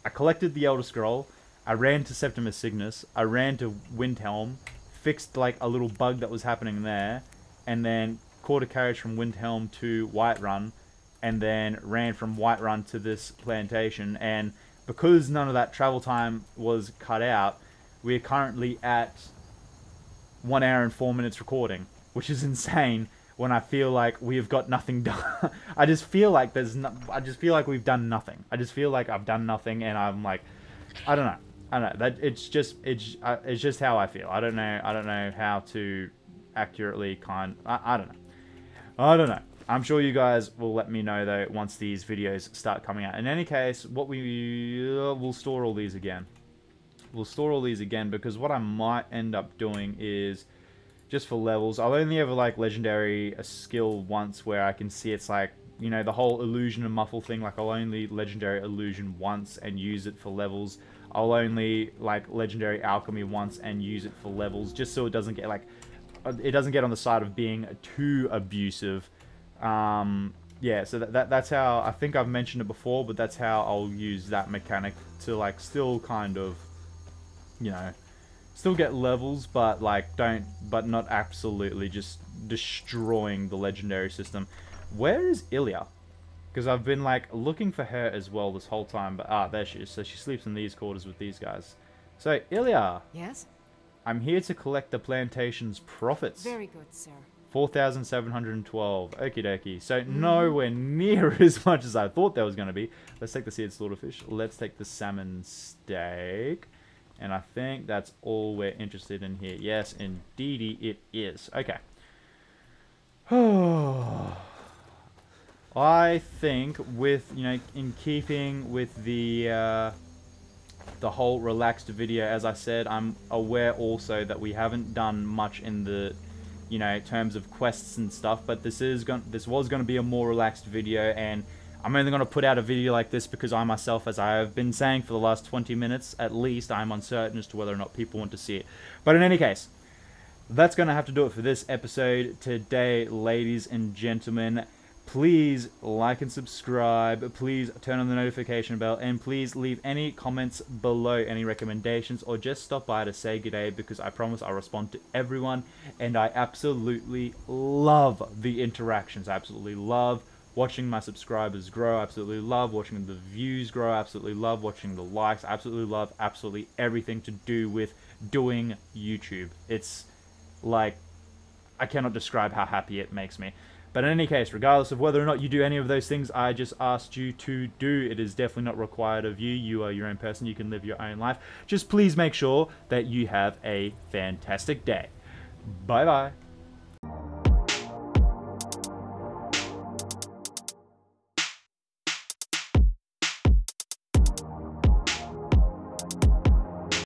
I collected the Elder Scroll. I ran to Septimus Signus. I ran to Windhelm, fixed like a little bug that was happening there, and then caught a carriage from Windhelm to Whiterun, and then ran from Whiterun to this plantation. And because none of that travel time was cut out, we're currently at one hour and four minutes recording, which is insane. When I feel like we've got nothing done. I just feel like there's no, I just feel like we've done nothing. I just feel like I've done nothing, and I'm like, I don't know. I don't know. That it's just it's uh, it's just how I feel. I don't know. I don't know how to accurately kind. I, I don't know. I don't know. I'm sure you guys will let me know though once these videos start coming out. In any case, what we uh, will store all these again. We'll store all these again because what I might end up doing is just for levels. I'll only ever like legendary a skill once where I can see it's like you know the whole illusion and muffle thing. Like I'll only legendary illusion once and use it for levels. I'll only like legendary alchemy once and use it for levels, just so it doesn't get like it doesn't get on the side of being too abusive. Um, yeah, so that, that that's how I think I've mentioned it before, but that's how I'll use that mechanic to like still kind of, you know, still get levels, but like don't, but not absolutely just destroying the legendary system. Where is Ilya? Because I've been like looking for her as well this whole time, but ah, there she is. So she sleeps in these quarters with these guys. So Ilya, Yes? I'm here to collect the plantation's profits. Very good, sir. 4,712. Okie dokie. So nowhere near as much as I thought there was going to be. Let's take the seared slaughterfish. Let's take the salmon steak. And I think that's all we're interested in here. Yes, indeed, it is. Okay. I think with, you know, in keeping with the... Uh, the whole relaxed video as I said I'm aware also that we haven't done much in the you know terms of quests and stuff but this is going this was going to be a more relaxed video and I'm only going to put out a video like this because I myself as I have been saying for the last 20 minutes at least I'm uncertain as to whether or not people want to see it. But in any case that's going to have to do it for this episode today ladies and gentlemen. Please like and subscribe. Please turn on the notification bell and please leave any comments below any recommendations or just stop by to say good day because i promise i'll respond to everyone. And i absolutely love the interactions. I absolutely love watching my subscribers grow absolutely love watching the views grow absolutely love watching the likes absolutely love absolutely everything to do with doing youtube it's like i cannot describe how happy it makes me but in any case, regardless of whether or not you do any of those things I just asked you to do, it is definitely not required of you. You are your own person. You can live your own life. Just please make sure that you have a fantastic day. Bye-bye.